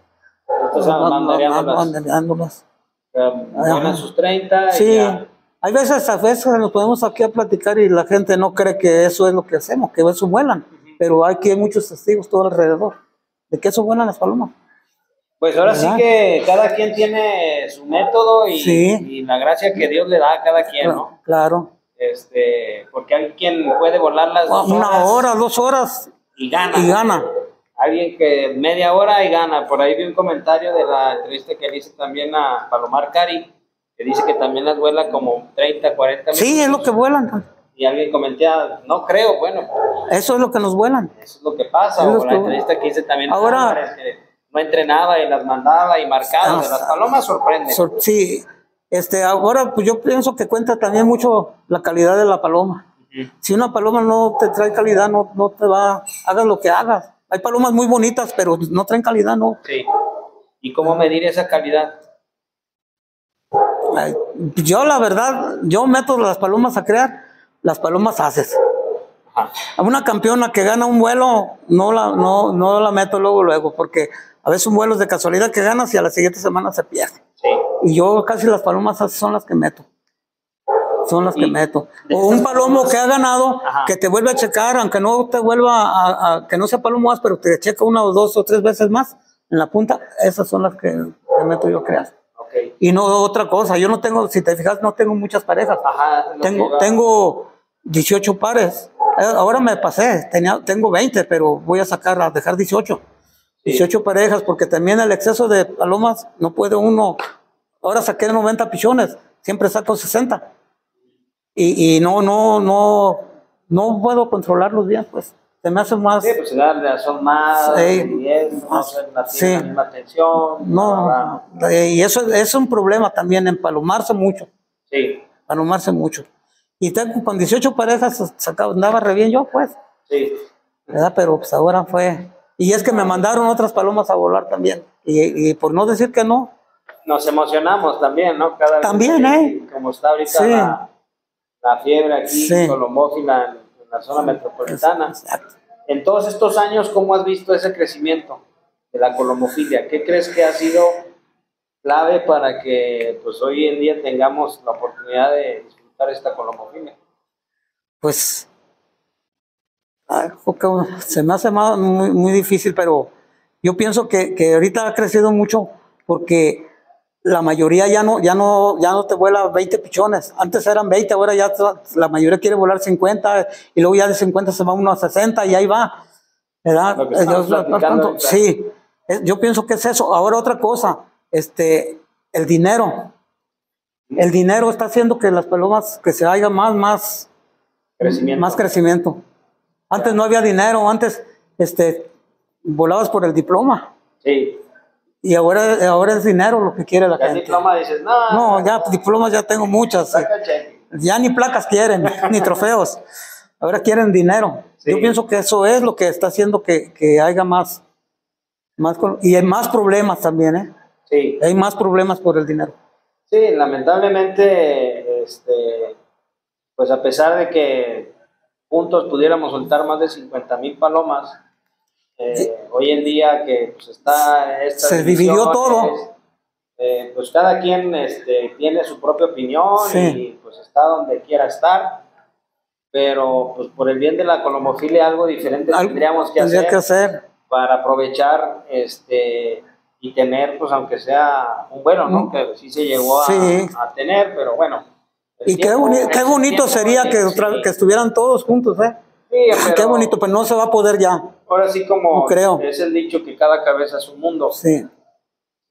Entonces, mandaríamos mandándolas. Vuelan sus 30 y Sí, ya. hay veces, a veces nos podemos aquí a platicar y la gente no cree que eso es lo que hacemos, que eso vuelan, pero aquí hay muchos testigos todo alrededor de que eso vuelan las palomas. Pues ahora sí ¿Verdad? que cada quien tiene su método y, Sí. y la gracia que Dios le da a cada quien, ¿no? Claro, Este, porque hay quien puede volarlas dos Una horas hora, dos horas y gana. y gana. Alguien que media hora y gana. Por ahí vi un comentario de la entrevista que le hice también a Palomar Cari, que dice que también las vuela como 30, 40 minutos. Sí, es lo que vuelan. Y alguien comentaba, no creo, bueno, Eso es lo que nos vuelan. eso es lo que pasa. Lo O la que- entrevista que hice también Ahora- que no entrenaba y las mandaba y marcaba. Ah, las palomas sorprenden. Sor- Sí, este, ahora pues yo pienso que cuenta también mucho la calidad de la paloma. Si una paloma no te trae calidad, no, no te va, hagas lo que hagas. Hay palomas muy bonitas, pero no traen calidad, no. Sí. ¿Y cómo medir esa calidad? Ay, Yo la verdad, yo meto las palomas a crear, las palomas haces. Ajá. A una campeona que gana un vuelo, no la, no, no la meto luego, luego, porque a veces un vuelo es de casualidad que ganas y a la siguiente semana se pierde. Sí. Y yo casi las palomas haces son las que meto. Son las que meto. O un palomo que ha ganado, Ajá. que te vuelve a checar, aunque no te vuelva a, a- que no sea palomo más, pero te checa una o dos o tres veces más en la punta, esas son las que, que meto yo a crear. Ok. Y no otra cosa, yo no tengo, si te fijas, no tengo muchas parejas. Ajá. Tengo, tengo 18 pares. Eh, Ahora me pasé, tenía, tengo 20, pero voy a sacar, a dejar 18. 18 parejas, porque también el exceso de palomas no puede uno. Ahora saqué 90 pichones, siempre saco 60. Y, y no, no, no, no puedo controlarlos bien, pues. Se me hace más. Sí, pues se da son más, Sí. bien, no Más- se la sí. misma atención. No, eh, y eso es un problema también, en palomarse mucho. Sí, Palomarse mucho. Y tengo con 18 parejas, sacaba, andaba re bien yo, pues. sí. ¿verdad? Pero pues ahora fue. Y es que me mandaron otras palomas a volar también. Y, y por no decir que no, Nos emocionamos también, ¿no? Cada vez También, que- ¿eh? Como está ahorita Sí. la, la fiebre aquí, Sí. colomófila en, en la zona metropolitana. Exacto. En todos estos años, ¿cómo has visto ese crecimiento de la colomofilia? ¿Qué crees que ha sido clave para que pues hoy en día tengamos la oportunidad de disfrutar esta colomofilia? pues se me hace más- muy, muy difícil, pero yo pienso que, que ahorita ha crecido mucho porque la mayoría ya no, ya no, ya no te vuela 20 pichones. Antes eran 20, ahora ya la mayoría quiere volar 50 y luego ya de 50 se va uno a 60 y ahí va. ¿verdad? Yo- sí, yo pienso que es eso. Ahora otra cosa, este, el dinero. El dinero está haciendo que las palomas, que se haga más, más, Crecimiento. más crecimiento. Antes no había dinero, antes este, volabas por el diploma. Sí. Y ahora, ahora es dinero lo que quiere la Ya gente. diploma dices, no, No, ya diplomas ya tengo muchas. Ya ni placas quieren, ni trofeos. Ahora quieren dinero. Sí. Yo pienso que eso es lo que está haciendo que, que haya más, más. Y hay más problemas también, ¿eh? Sí. Hay más problemas por el dinero. Sí, lamentablemente, este, pues a pesar de que juntos pudiéramos soltar más de 50 mil palomas, eh, hoy en día que pues, está esta Se dividió todo. eh, pues cada quien este, tiene su propia opinión Sí. y pues está donde quiera estar, pero pues por el bien de la colomofilia algo diferente Algo tendríamos que hacer que hacer. para aprovechar este y tener pues aunque sea un bueno no Mm. que sí se llegó a, Sí. a tener pero bueno Y qué, boni- qué bonito sería sí, que, sí. que estuvieran todos juntos, ¿eh? Sí, pero Qué bonito, pero no se va a poder ya. Ahora sí como No creo. es el dicho que cada cabeza es un mundo Sí,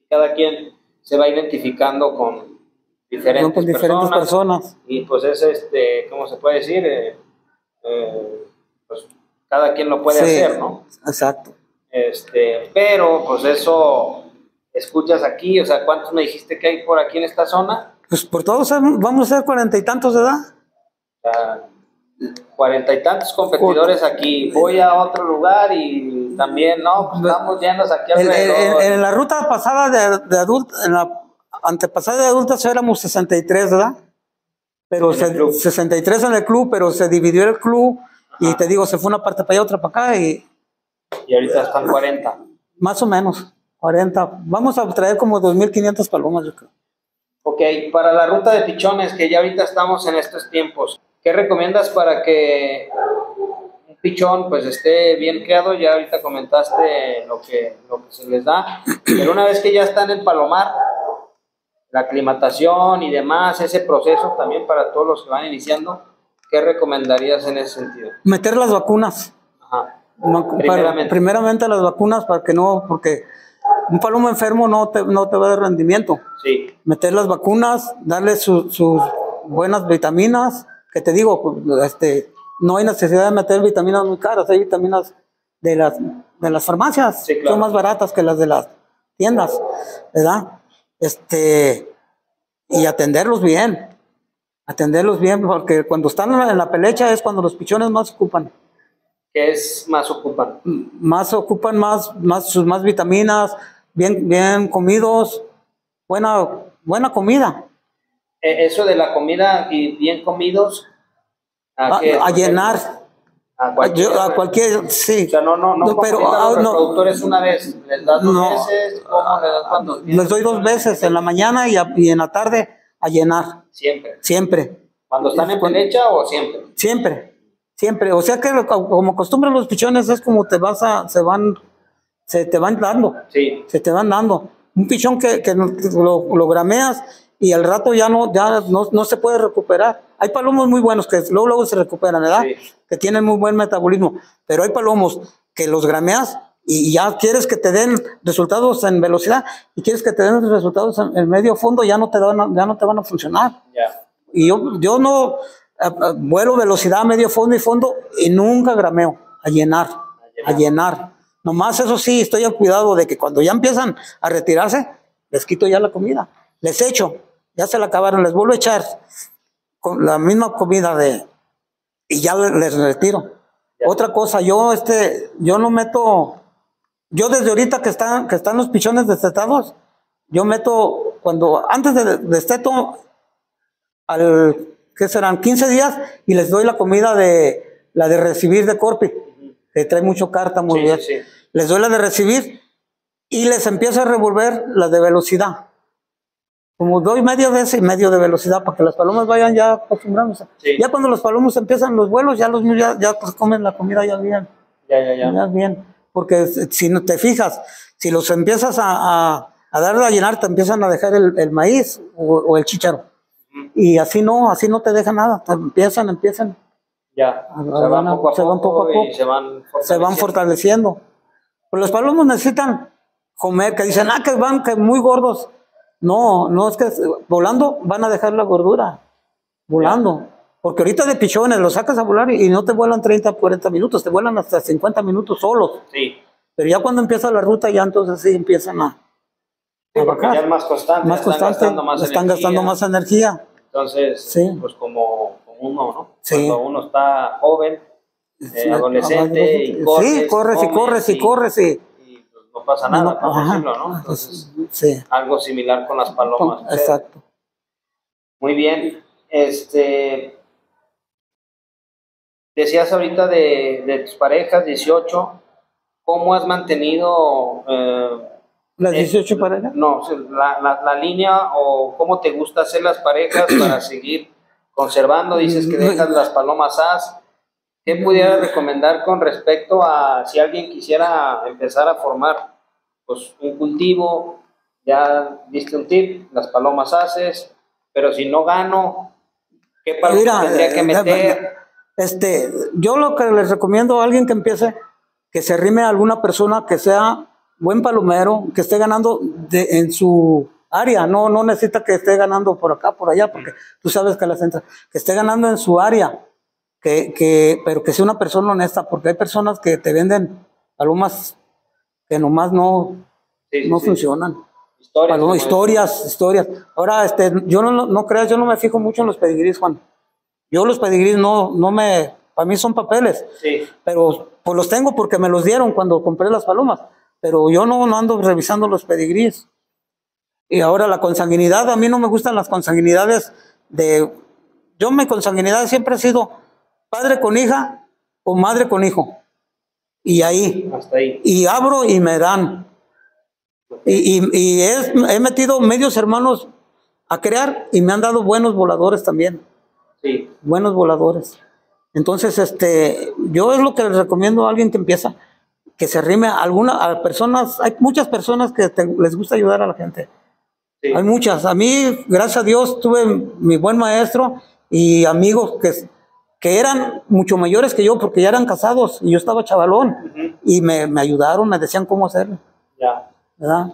cada quien se va identificando con diferentes, son con diferentes personas, personas. y pues es este cómo se puede decir Eh, eh, pues cada quien lo puede Sí, hacer no Exacto. Este, pero pues eso escuchas aquí, o sea, ¿cuántos me dijiste que hay por aquí en esta zona? Pues por todos vamos a ser cuarenta y tantos de edad. O sea, cuarenta y tantos competidores aquí. Voy a otro lugar y también, no, pues estamos llenos aquí En, en- en- la ruta pasada de, de adultos, en la antepasada de adultos éramos 63, ¿verdad? Pero se- club. 63 en el club, pero se dividió el club y Ajá. te digo, se fue una parte para allá, otra para acá y Y ahorita están 40. más o menos 40. Vamos a traer como 2.500 palomas, yo creo. Ok, para la ruta de pichones, que ya ahorita estamos en estos tiempos, ¿qué recomiendas para que un pichón pues esté bien criado? Ya ahorita comentaste lo que, lo que se les da, pero una vez que ya están en Palomar, la aclimatación y demás, ese proceso también para todos los que van iniciando, ¿qué recomendarías en ese sentido? Meter las vacunas. Ajá. Primeramente. primeramente las vacunas para que no, porque un palomo enfermo no te, no te va a dar rendimiento. Sí. Meter las vacunas, darle sus buenas vitaminas, que te digo, pues, este, no hay necesidad de meter vitaminas muy caras, hay vitaminas de las, de las farmacias, son más baratas que las de las tiendas, ¿verdad? Este, y atenderlos bien, atenderlos bien, porque cuando están en la pelecha es cuando los pichones más ocupan. ¿Qué es más ocupan? Más ocupan más, más, sus más vitaminas, bien, bien comidos, buena, buena comida. E, eso de la comida y bien comidos. ¿A, a, llenar. A cualquier, a cualquier, sí. O sea, no, no, no, pero a los productores una vez, les das dos veces, ¿cómo les das cuando? Les doy dos veces, en la mañana y, y en la tarde a llenar. Siempre. Siempre. ¿Cuando están en pelecha o siempre? Siempre. Siempre, o sea que como acostumbran los pichones es como te vas a, se van, se te van dando. Sí. Se te van dando. Un pichón que, que lo, lo, grameas y al rato ya no, ya no, no, se puede recuperar. Hay palomos muy buenos que luego, luego se recuperan, ¿verdad? Sí. Que tienen muy buen metabolismo. Pero hay palomos que los grameas y ya quieres que te den resultados en velocidad y quieres que te den resultados en, medio fondo, ya no te, van ya no te van a funcionar. Y yo, yo no, vuelo velocidad, medio fondo y fondo y nunca grameo, a llenar, a llenar. Nomás eso sí, estoy al cuidado de que cuando ya empiezan a retirarse, les quito ya la comida, les echo, ya se la acabaron, les vuelvo a echar con la misma comida de y ya les retiro. Otra cosa, yo este, yo no meto, yo desde ahorita que están, que están los pichones destetados, yo meto cuando antes de desteto al que serán 15 días y les doy la comida de la de recibir de Corpi, que trae mucho carta muy bien. Les doy la de recibir y les empiezo a revolver la de velocidad. Como doy medio de ese y medio de velocidad para que las palomas vayan ya acostumbrándose. Ya cuando los palomos empiezan los vuelos, ya los ya, ya pues comen la comida ya bien. Ya, ya, ya. Ya bien. Porque si no te fijas, si los empiezas a, a, a darle a llenar, te empiezan a dejar el, el maíz o, o el chícharo. Y así no, así no te deja nada. Empiezan, empiezan. Ya. se, van poco a se van poco a poco. se van. Se van fortaleciendo. Pero los palomos necesitan comer, que dicen, ah, que van que muy gordos. No, no es que volando van a dejar la gordura. Volando. Porque ahorita de pichones los sacas a volar y, no te vuelan 30, 40 minutos, te vuelan hasta 50 minutos solos. Sí. Pero ya cuando empieza la ruta, ya entonces sí empiezan a, ya es más constante. Más están Gastando más están energía. gastando más energía. Entonces, pues como, uno, ¿no? Cuando uno está joven, eh, adolescente, y corres, sí, corres y corres y corres y, y no pasa nada, no, por decirlo, ¿no? Entonces, sí. algo similar con las palomas. Exacto. Muy bien. Este, decías ahorita de, de tus parejas, 18, ¿cómo has mantenido... Eh, ¿Las 18 parejas? No, la, la, la, línea o cómo te gusta hacer las parejas para seguir conservando. Dices que dejas las palomas as. ¿Qué pudiera recomendar con respecto a si alguien quisiera empezar a formar pues, un cultivo? Ya diste un tip, las palomas haces, pero si no gano, ¿qué palomas tendría que eh, meter? Este, yo lo que les recomiendo a alguien que empiece, que se arrime a alguna persona que sea buen palomero, que esté ganando de, en su área, no, no necesita que esté ganando por acá, por allá, porque tú sabes que la centra, que esté ganando en su área, que, que, pero que sea una persona honesta, porque hay personas que te venden palomas que nomás no, no funcionan. Historias, historias, historias. Ahora, este, yo no, no creas, yo no me fijo mucho en los pedigríes, Juan. Yo los pedigríes no, no me, para mí son papeles. Sí. Pero pues los tengo porque me los dieron cuando compré las palomas pero yo no, no ando revisando los pedigríes. Y ahora la consanguinidad, a mí no me gustan las consanguinidades de... Yo mi consanguinidad siempre ha sido padre con hija o madre con hijo. Y ahí. Hasta ahí. Y abro y me dan. Y, y, y he, he, metido medios hermanos a crear y me han dado buenos voladores también. Sí. Buenos voladores. Entonces, este, yo es lo que les recomiendo a alguien que empieza que se arrime a alguna a personas, hay muchas personas que les gusta ayudar a la gente. Hay muchas. A mí, gracias a Dios, tuve mi buen maestro y amigos que, que eran mucho mayores que yo porque ya eran casados y yo estaba chavalón y me, me ayudaron, me decían cómo hacerlo. Ya. ¿verdad?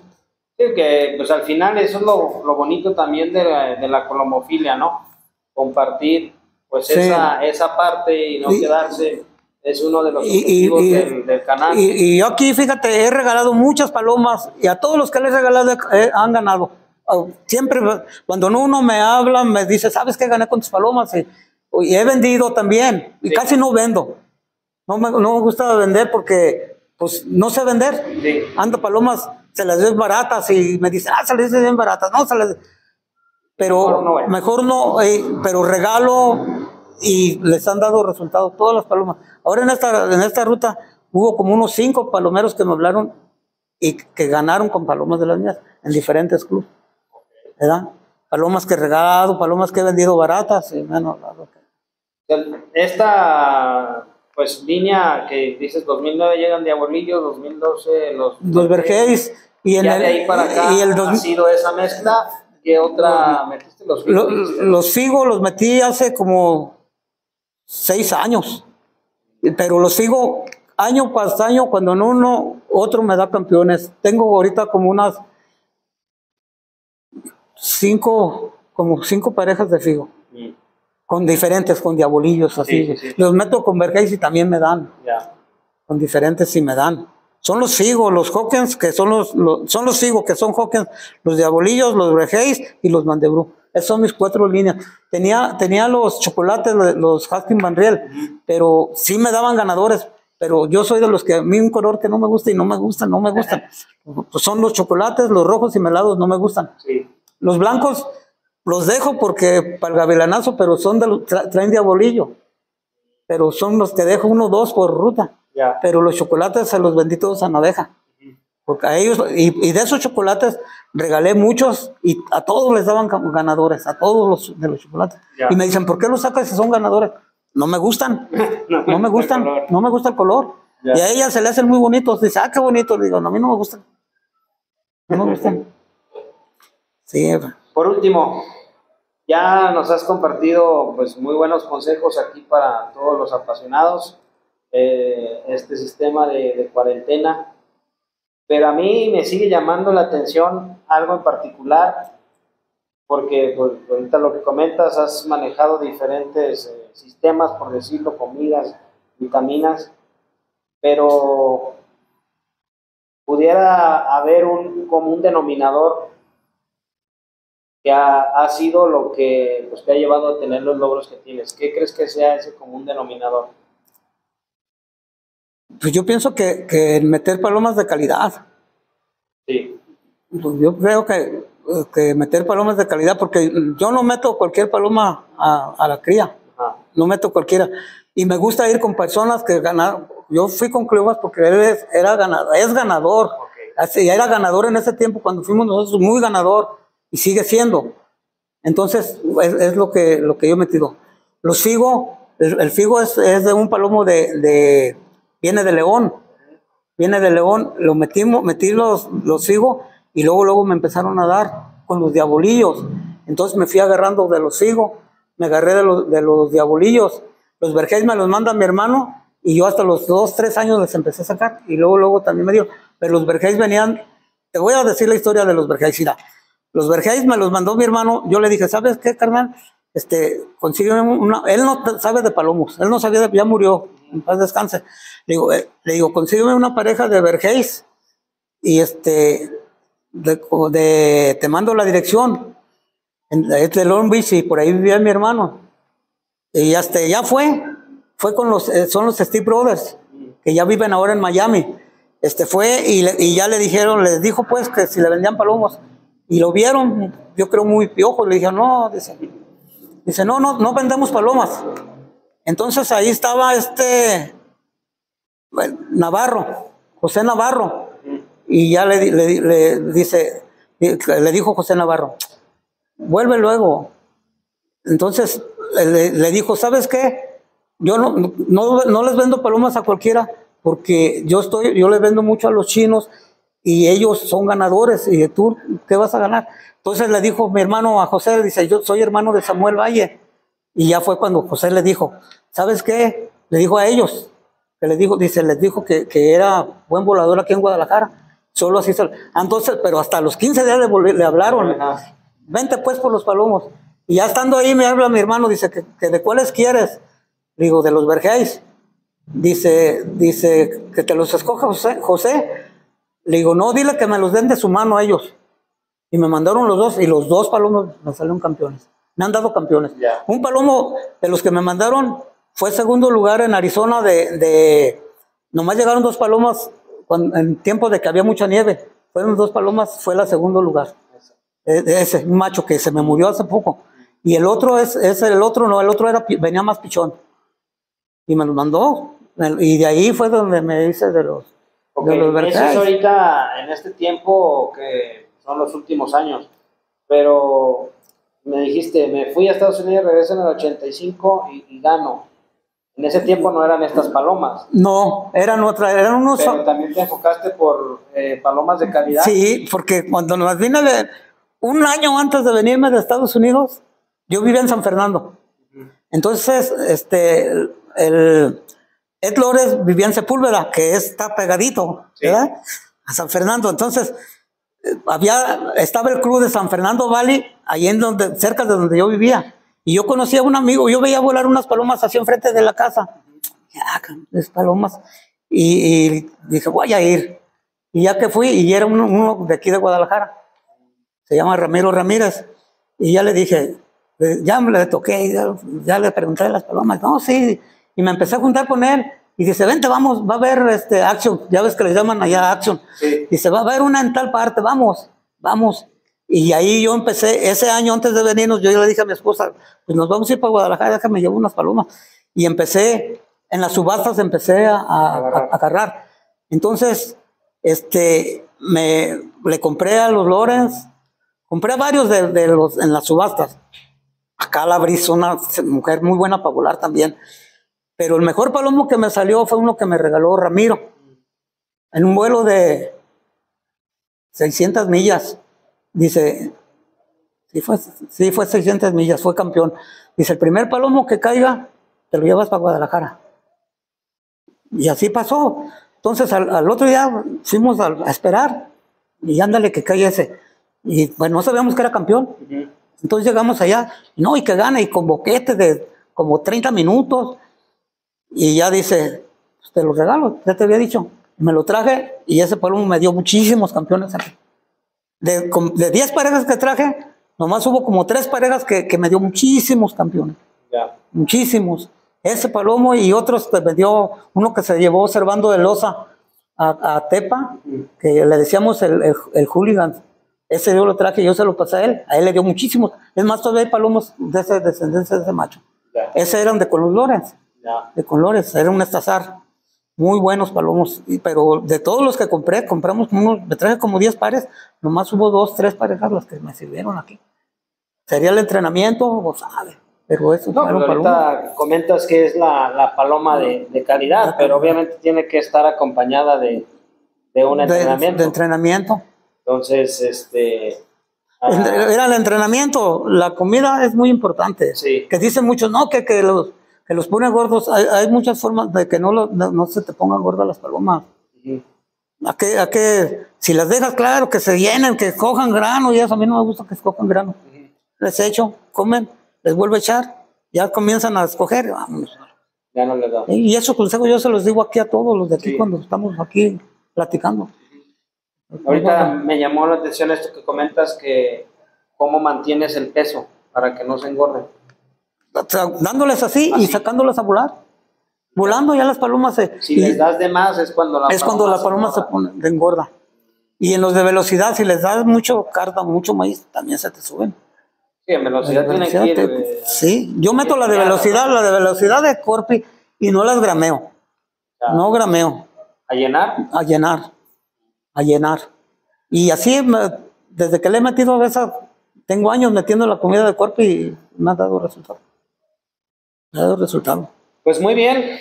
Sí, que pues al final eso es lo, lo bonito también de la, de la colomofilia, ¿no? Compartir pues Sí. esa, esa parte y no Y- quedarse es uno de los Y, y- objetivos y- del, del canal. y- yo aquí, fíjate, he regalado muchas palomas y a todos los que les he regalado eh, han ganado. Ah, Siempre, cuando uno me habla, me dice, ¿sabes qué gané con tus palomas? Y, y he vendido también, y Sí. casi no vendo. No me, no me gusta vender porque, pues, no sé vender. Sí. Ando palomas, se las doy baratas y me dicen, ah, se las doy bien baratas. No, se las... Pero Mejor no, eh. mejor no, eh, pero regalo y les han dado resultados todas las palomas. Ahora en esta, en esta ruta hubo como unos cinco palomeros que me hablaron y que ganaron con palomas de las mías en diferentes clubes. ¿Verdad? Palomas que he regalado, palomas que he vendido baratas. Y, verdad que- Esta pues línea que dices 2009 llegan Diabolillos, 2012 los... Los Vergés y en el, de ahí para acá y el ha 2000 sido esa mezcla. ¿Qué otra metiste? Los Lo- Phillies? los Figo los metí hace como seis años. Pero los Figo, año tras año, cuando en uno, otro me da campeones. Tengo ahorita como unas cinco, como cinco parejas de Figo. Mm, Con diferentes, con diabolillos así. Sí, sí, sí. Los meto con Vergés y también me dan. ya. Con diferentes y me dan. Son los Figo, los Hawkins, que son los, los- son los Figo, que son Hawkins, los Diabolillos, los Vergeis y los Mandebru. Esas son mis cuatro líneas. Tenía, tenía los chocolates, los Husky Van Riel, pero sí me daban ganadores. Pero yo soy de los que a mí un color que no me gusta y no me gustan, no me gustan. Pues son los chocolates, los rojos y melados, no me gustan. Sí. Los blancos los dejo porque para el gavilanazo, pero son de los, tra- traen diabolillo. Pero son los que dejo uno o dos por ruta. Pero los chocolates se los vendí todos a Naveja. Porque a ellos, y, y de esos chocolates regalé muchos y a todos les daban ga- ganadores, a todos los de los chocolates. Y me dicen, ¿por qué los sacas si son ganadores? No me gustan, no me gustan, no me gusta el color. Ya. Y a ellas se le hacen muy bonitos. Dice, ah, qué bonito. Digo, no, a mí no me gustan. No me gustan. Sí, Por último, ya nos has compartido pues muy buenos consejos aquí para todos los apasionados eh, este sistema de, cuarentena, pero a mí me sigue llamando la atención algo en particular porque pues, ahorita lo que comentas has manejado diferentes eh, sistemas, por decirlo, comidas, vitaminas, pero pudiera haber un común denominador que ha, ha sido lo que pues, te ha llevado a tener los logros que tienes. ¿Qué crees que sea ese común denominador? pues yo pienso que, que meter palomas de calidad. Sí, Pues yo creo que, que meter palomas de calidad, porque yo no meto cualquier paloma a, a la cría, ajá, no meto cualquiera. Y me gusta ir con personas que ganaron. Yo fui con Cleobas porque él es, era ganador, es ganador. ok, Así, era ganador en ese tiempo cuando fuimos nosotros, muy ganador, y sigue siendo. Entonces, es, lo, que, lo que yo he metido. Los figo, el, figo es, es de un palomo de, de- viene de León, viene de León, lo metimos, metí los, los figo, y luego, luego me empezaron a dar con los diabolillos. Entonces me fui agarrando de los figo, me agarré de los, de los diabolillos. Los vergés me los manda mi hermano, y yo hasta los dos, tres años les empecé a sacar, y luego, luego también me dio. Pero los vergés venían, te voy a decir la historia de los vergés, mira. Los vergés me los mandó mi hermano, yo le dije, ¿sabes qué, carnal? Este, consígueme una, él no sabe de palomos, él no sabía de, ya murió, en paz descanse. Le digo, eh, consígueme una pareja de vergés y este, de, te mando la dirección. Es de Long Beach y por ahí vivía mi hermano. Y hasta ya fue, fue con los, eh, son los Steve Brothers, que ya viven ahora en Miami. Este fue y, y ya le dijeron, les dijo pues que si le vendían palomos. Y lo vieron, yo creo muy piojo, le dije, no, dice, dice, no, no, no vendemos palomas. Entonces ahí estaba este Navarro, José Navarro, y ya le dice, le dijo José Navarro, vuelve luego. Entonces le, le dijo, ¿sabes qué? Yo no, no, no les vendo palomas a cualquiera porque yo estoy, yo les vendo mucho a los chinos y ellos son ganadores y tú qué vas a ganar. Entonces le dijo mi hermano a José, dice, yo soy hermano de Samuel Valle Y ya fue cuando José le dijo, ¿sabes qué? Le dijo a ellos, que les dijo, dice, les dijo que, que era buen volador aquí en Guadalajara. Solo así se... Entonces, pero hasta los 15 días le, le hablaron, vente pues por los palomos. Y ya estando ahí me habla mi hermano, dice, que, que de cuáles quieres? Digo, de los vergeis. Dice, dice, que te los escoja José, José. Le digo, no, dile que me los den de su mano a ellos. Y me mandaron los dos, y los dos palomos me salieron campeones. Me han dado campeones. Un palomo de los que me mandaron fue segundo lugar en Arizona de, de nomás llegaron dos palomas en tiempo de que había mucha nieve. Fueron dos palomas, fue la segundo lugar. E, de ese, un macho que se me murió hace poco. Y el otro es, es el otro, no, el otro era, venía más pichón. Y me lo mandó. Y de ahí fue donde me hice de los, okay. de los Eso es ahorita, en este tiempo que son los últimos años. Pero me dijiste, me fui a Estados Unidos, regreso en el 85 y, y gano. En ese tiempo no eran estas palomas. No, eran otras, eran unos... Pero también te enfocaste por eh, palomas de calidad. Sí, porque cuando nos vine de, un año antes de venirme de Estados Unidos, yo vivía en San Fernando. Entonces, este, el, Ed Lores vivía en Sepúlveda, que está pegadito, ¿verdad? A San Fernando. Entonces, había, estaba el club de San Fernando Valley, ahí en donde, cerca de donde yo vivía. Y yo conocía a un amigo, yo veía volar unas palomas así enfrente de la casa. Ya, las palomas. Y, dije, voy a ir. Y ya que fui, y era uno, de aquí de Guadalajara. Se llama Ramiro Ramírez. Y ya le dije, ya me le toqué, ya, le pregunté a las palomas. No, sí. Y me empecé a juntar con él. Y dice, vente, vamos, va a haber este action. Ya ves que le llaman allá action. Sí. Dice, va a haber una en tal parte, vamos, vamos. Y ahí yo empecé, ese año antes de venirnos, yo le dije a mi esposa, pues nos vamos a ir para Guadalajara, déjame llevar unas palomas. Y empecé, en las subastas empecé a, agarrar. Entonces, este, me, le compré a los Lorenz, compré a varios de, los, en las subastas. Acá la brisa, una mujer muy buena para volar también. Pero el mejor palomo que me salió fue uno que me regaló Ramiro, en un vuelo de 600 millas. Dice, sí fue, sí fue 600 millas, fue campeón. Dice, el primer palomo que caiga, te lo llevas para Guadalajara. Y así pasó. Entonces al, otro día fuimos a, esperar y ándale que cae ese. Y bueno, no sabíamos que era campeón. Entonces llegamos allá, no, y que gana, y con boquete de como 30 minutos. Y ya dice, pues, te lo regalo, ya te había dicho. Me lo traje y ese palomo me dio muchísimos campeones. De, de 10 parejas que traje, nomás hubo como 3 parejas que, que me dio muchísimos campeones. Muchísimos. Ese palomo y otros que me dio, uno que se llevó observando de Loza a, a Tepa, que le decíamos el, el, hooligan. Ese yo lo traje yo se lo pasé a él. A él le dio muchísimos. Es más, todavía hay palomos de esa descendencia de ese macho. Ese eran de colores. De colores, era un estazar muy buenos palomos, pero de todos los que compré, compramos unos, me traje como 10 pares, nomás hubo dos, tres parejas las que me sirvieron aquí. Sería el entrenamiento, o sabe, pero eso no, pero ahorita comentas que es la, la paloma de, de calidad, pero obviamente tiene que estar acompañada de, de un entrenamiento. De, entrenamiento. Entonces, este... Era el entrenamiento, la comida es muy importante. Sí. Que dicen muchos, no, que, que los que los pone gordos. Hay, muchas formas de que no, no, se te pongan gordas las palomas. ¿A qué, a qué? Si las dejas, claro, que se llenen, que cojan grano y eso. A mí no me gusta que escojan grano. Les echo, comen, les vuelvo a echar, ya comienzan a escoger, vámonos. Ya no les da. Y esos consejos yo se los digo aquí a todos los de aquí cuando estamos aquí platicando. Ahorita me llamó la atención esto que comentas, que cómo mantienes el peso para que no se engorden dándoles así, y sacándolas a volar. Volando ya las palomas se... Si les das de más es cuando la es cuando la paloma se, pone, engorda. Y en los de velocidad, si les das mucho carta, mucho maíz, también se te suben. Sí, en velocidad, tiene que Sí, yo meto la de velocidad, la de velocidad de Corpi y no las grameo. No grameo. ¿A llenar? A llenar. A llenar. Y así, desde que le he metido a esa, tengo años metiendo la comida de Corpi y me ha dado resultado ha dado resultado. Pues muy bien.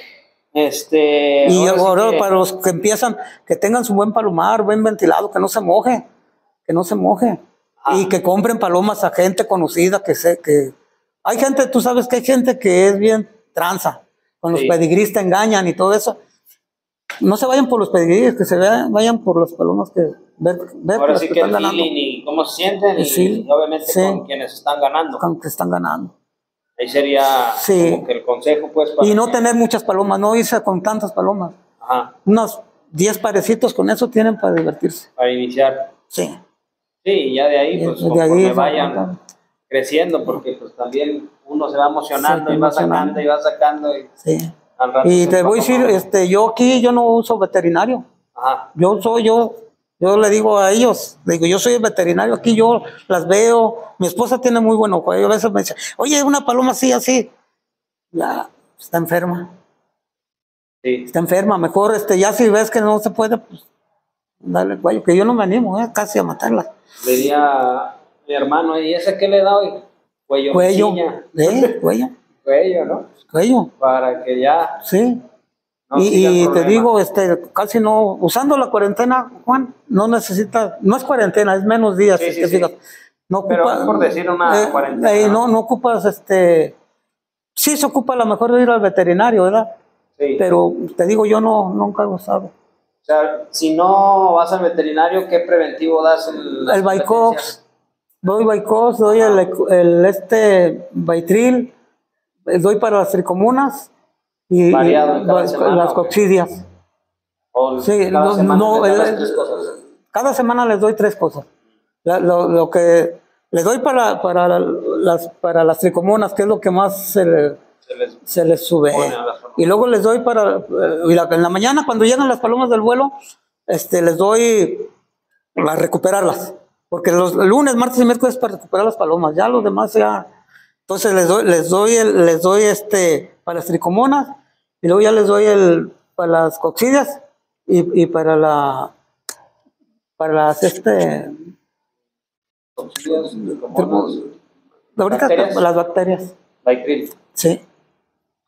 Este, y ahora, para los que empiezan, que tengan su buen palomar, buen ventilado, que no se moje, que no se moje. Ah. Y que compren palomas a gente conocida, que, se, que, Hay gente, tú sabes que hay gente que es bien tranza, con los Sí. te engañan y todo eso. No se vayan por los pedigrí, que se vean, vayan por las palomas que ve, ve por Ahora sí que que están el ganando, feeling y cómo se sienten y, Sí, y obviamente sí. con quienes están ganando. con que están ganando. Ahí sería Sí. como que el consejo, pues, para Y no que- tener muchas palomas, no irse con tantas palomas. Ajá, Unos 10 parecitos con eso tienen para divertirse. para iniciar. Sí. Sí, y ya de ahí, pues, de ahí va vayan creciendo, porque pues también uno se va emocionando Sí, y va emocionando. sacando y va sacando y Sí. al rato Y te voy a decir, este, yo aquí yo no uso veterinario. Ajá, Yo soy yo, yo le digo a ellos, le digo, yo soy el veterinario aquí, yo las veo. Mi esposa tiene muy buen ojo. A veces me dice, oye, una paloma así, así. Ya, está enferma, sí. está enferma. Mejor, este, ya si ves que no se puede, pues, dale el cuello, que yo no me animo, eh, casi a matarla. Le di a mi hermano, ¿y ese qué le da hoy? Cuello. Cuello, eh, cuello, Cuello, ¿no? cuello, Para que ya sí. No y te digo, este, casi no, usando la cuarentena, Juan, no necesita, no es cuarentena, es menos días, Sí, sí. fijas. No Pero ocupa- es por decir una eh, cuarentena, eh, ¿no? no, ocupas, este, sí se ocupa a lo mejor de ir al veterinario, ¿verdad? Sí. Pero te digo, yo no, nunca he usado. O sea, si no vas al veterinario, ¿qué preventivo das? en El competencias? doy Bicox, doy el, el este Baitril, eh, doy para las tricomunas y, y Variado en cada va- semana, las. O Sí, cada no, semana no, le das el- tres cosas. Cada semana les doy tres cosas. La- lo, lo que les doy para, para, las, para las tricomonas, que es lo que más se, le- Se les- se les sube. Y luego les doy para, eh, y la- en la mañana cuando llegan las palomas del vuelo, este, les doy para recuperarlas. Porque los lunes, martes y miércoles para recuperar las palomas. Ya los demás ya. Entonces les doy, les doy, el- les doy este para las tricomonas y luego ya les doy el para las coccidias y, y para la para las este Coccidias, tricomonas, ahorita ¿Bacterias? las bacterias. Sí.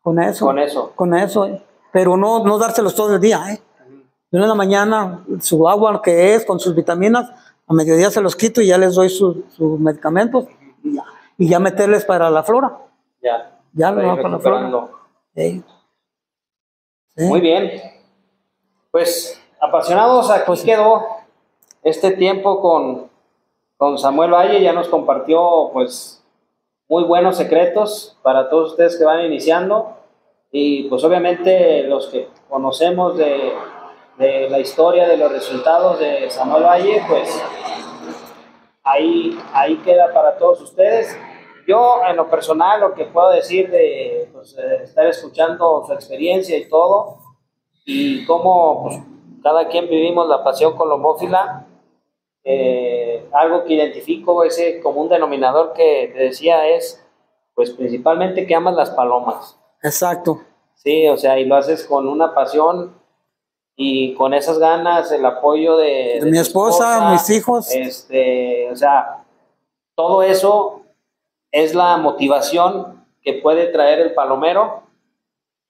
Con eso. Con eso. Con eso, eh. pero no, no dárselos todo el día, ¿eh? Yo en la mañana, su agua que es, con sus vitaminas, a mediodía se los quito y ya les doy su- sus medicamentos y ya, y ya meterles para la flora. Ya. Ya lo va para la. Muy bien. Pues apasionados, aquí Pues quedó este tiempo con, con Samuel Valle. Ya nos compartió pues muy buenos secretos para todos ustedes que van iniciando. Y pues obviamente los que conocemos de, de la historia, de los resultados de Samuel Valle, pues ahí, ahí queda para todos ustedes. Yo, en lo personal, lo que puedo decir de pues, eh, estar escuchando su experiencia y todo, y cómo pues, cada quien vivimos la pasión colombófila, eh, algo que identifico, ese común denominador que te decía es, pues principalmente que amas las palomas. Exacto. Sí, o sea, y lo haces con una pasión y con esas ganas, el apoyo de, De mi tu esposa, mis hijos. Este, o sea, todo eso es la motivación que puede traer el palomero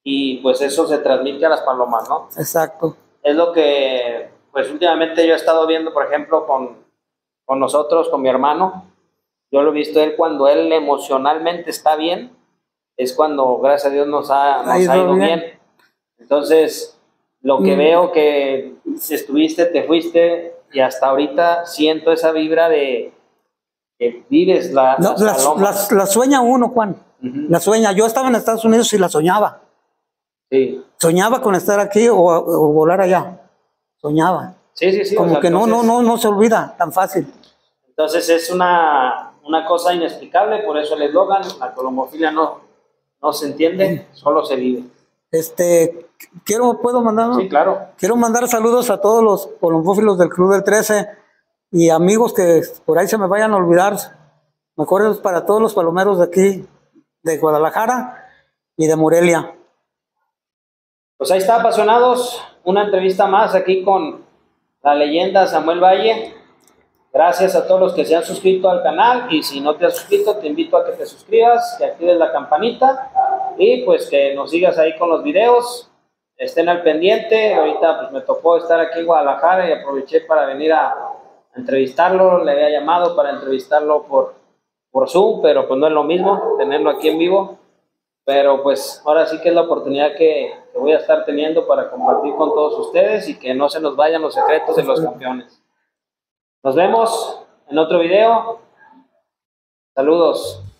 y pues eso se transmite a las palomas, ¿no? Exacto. Es lo que, pues últimamente yo he estado viendo, por ejemplo, con, con nosotros, con mi hermano. Yo lo he visto él cuando él emocionalmente está bien, es cuando, gracias a Dios, nos ha, nos Ha ha ido bien. bien. Entonces, lo que Mm. veo que estuviste, te fuiste, y hasta ahorita siento esa vibra de que vives la, No, las sueña uno, Juan. La sueña. Yo estaba en Estados Unidos y la soñaba. Sí, Soñaba con estar aquí o, o volar allá. Soñaba. sí, sí. sí, o Como sea, que no, no, no, no se olvida tan fácil. Entonces es una, una cosa inexplicable, por eso el eslogan, la colomofilia no, no se entiende, solo se vive. Este, quiero, puedo mandar, Sí, claro. quiero mandar saludos a todos los colombófilos del Club del 13 y amigos que por ahí se me vayan a olvidar. Me acuerdo para todos los palomeros de aquí, de Guadalajara y de Morelia. Pues ahí está, apasionados, una entrevista más aquí con la leyenda Samuel Valle. Gracias a todos los que se han suscrito al canal y si no te has suscrito te invito a que te suscribas, que actives la campanita y pues que nos sigas ahí con los videos, estén al pendiente. Ahorita pues me tocó estar aquí en Guadalajara y aproveché para venir a, entrevistarlo, le había llamado para entrevistarlo por, por Zoom, pero pues no es lo mismo tenerlo aquí en vivo. Pero pues ahora sí que es la oportunidad que, que voy a estar teniendo para compartir con todos ustedes y que no se nos vayan los secretos de los campeones. Nos vemos en otro video. Saludos.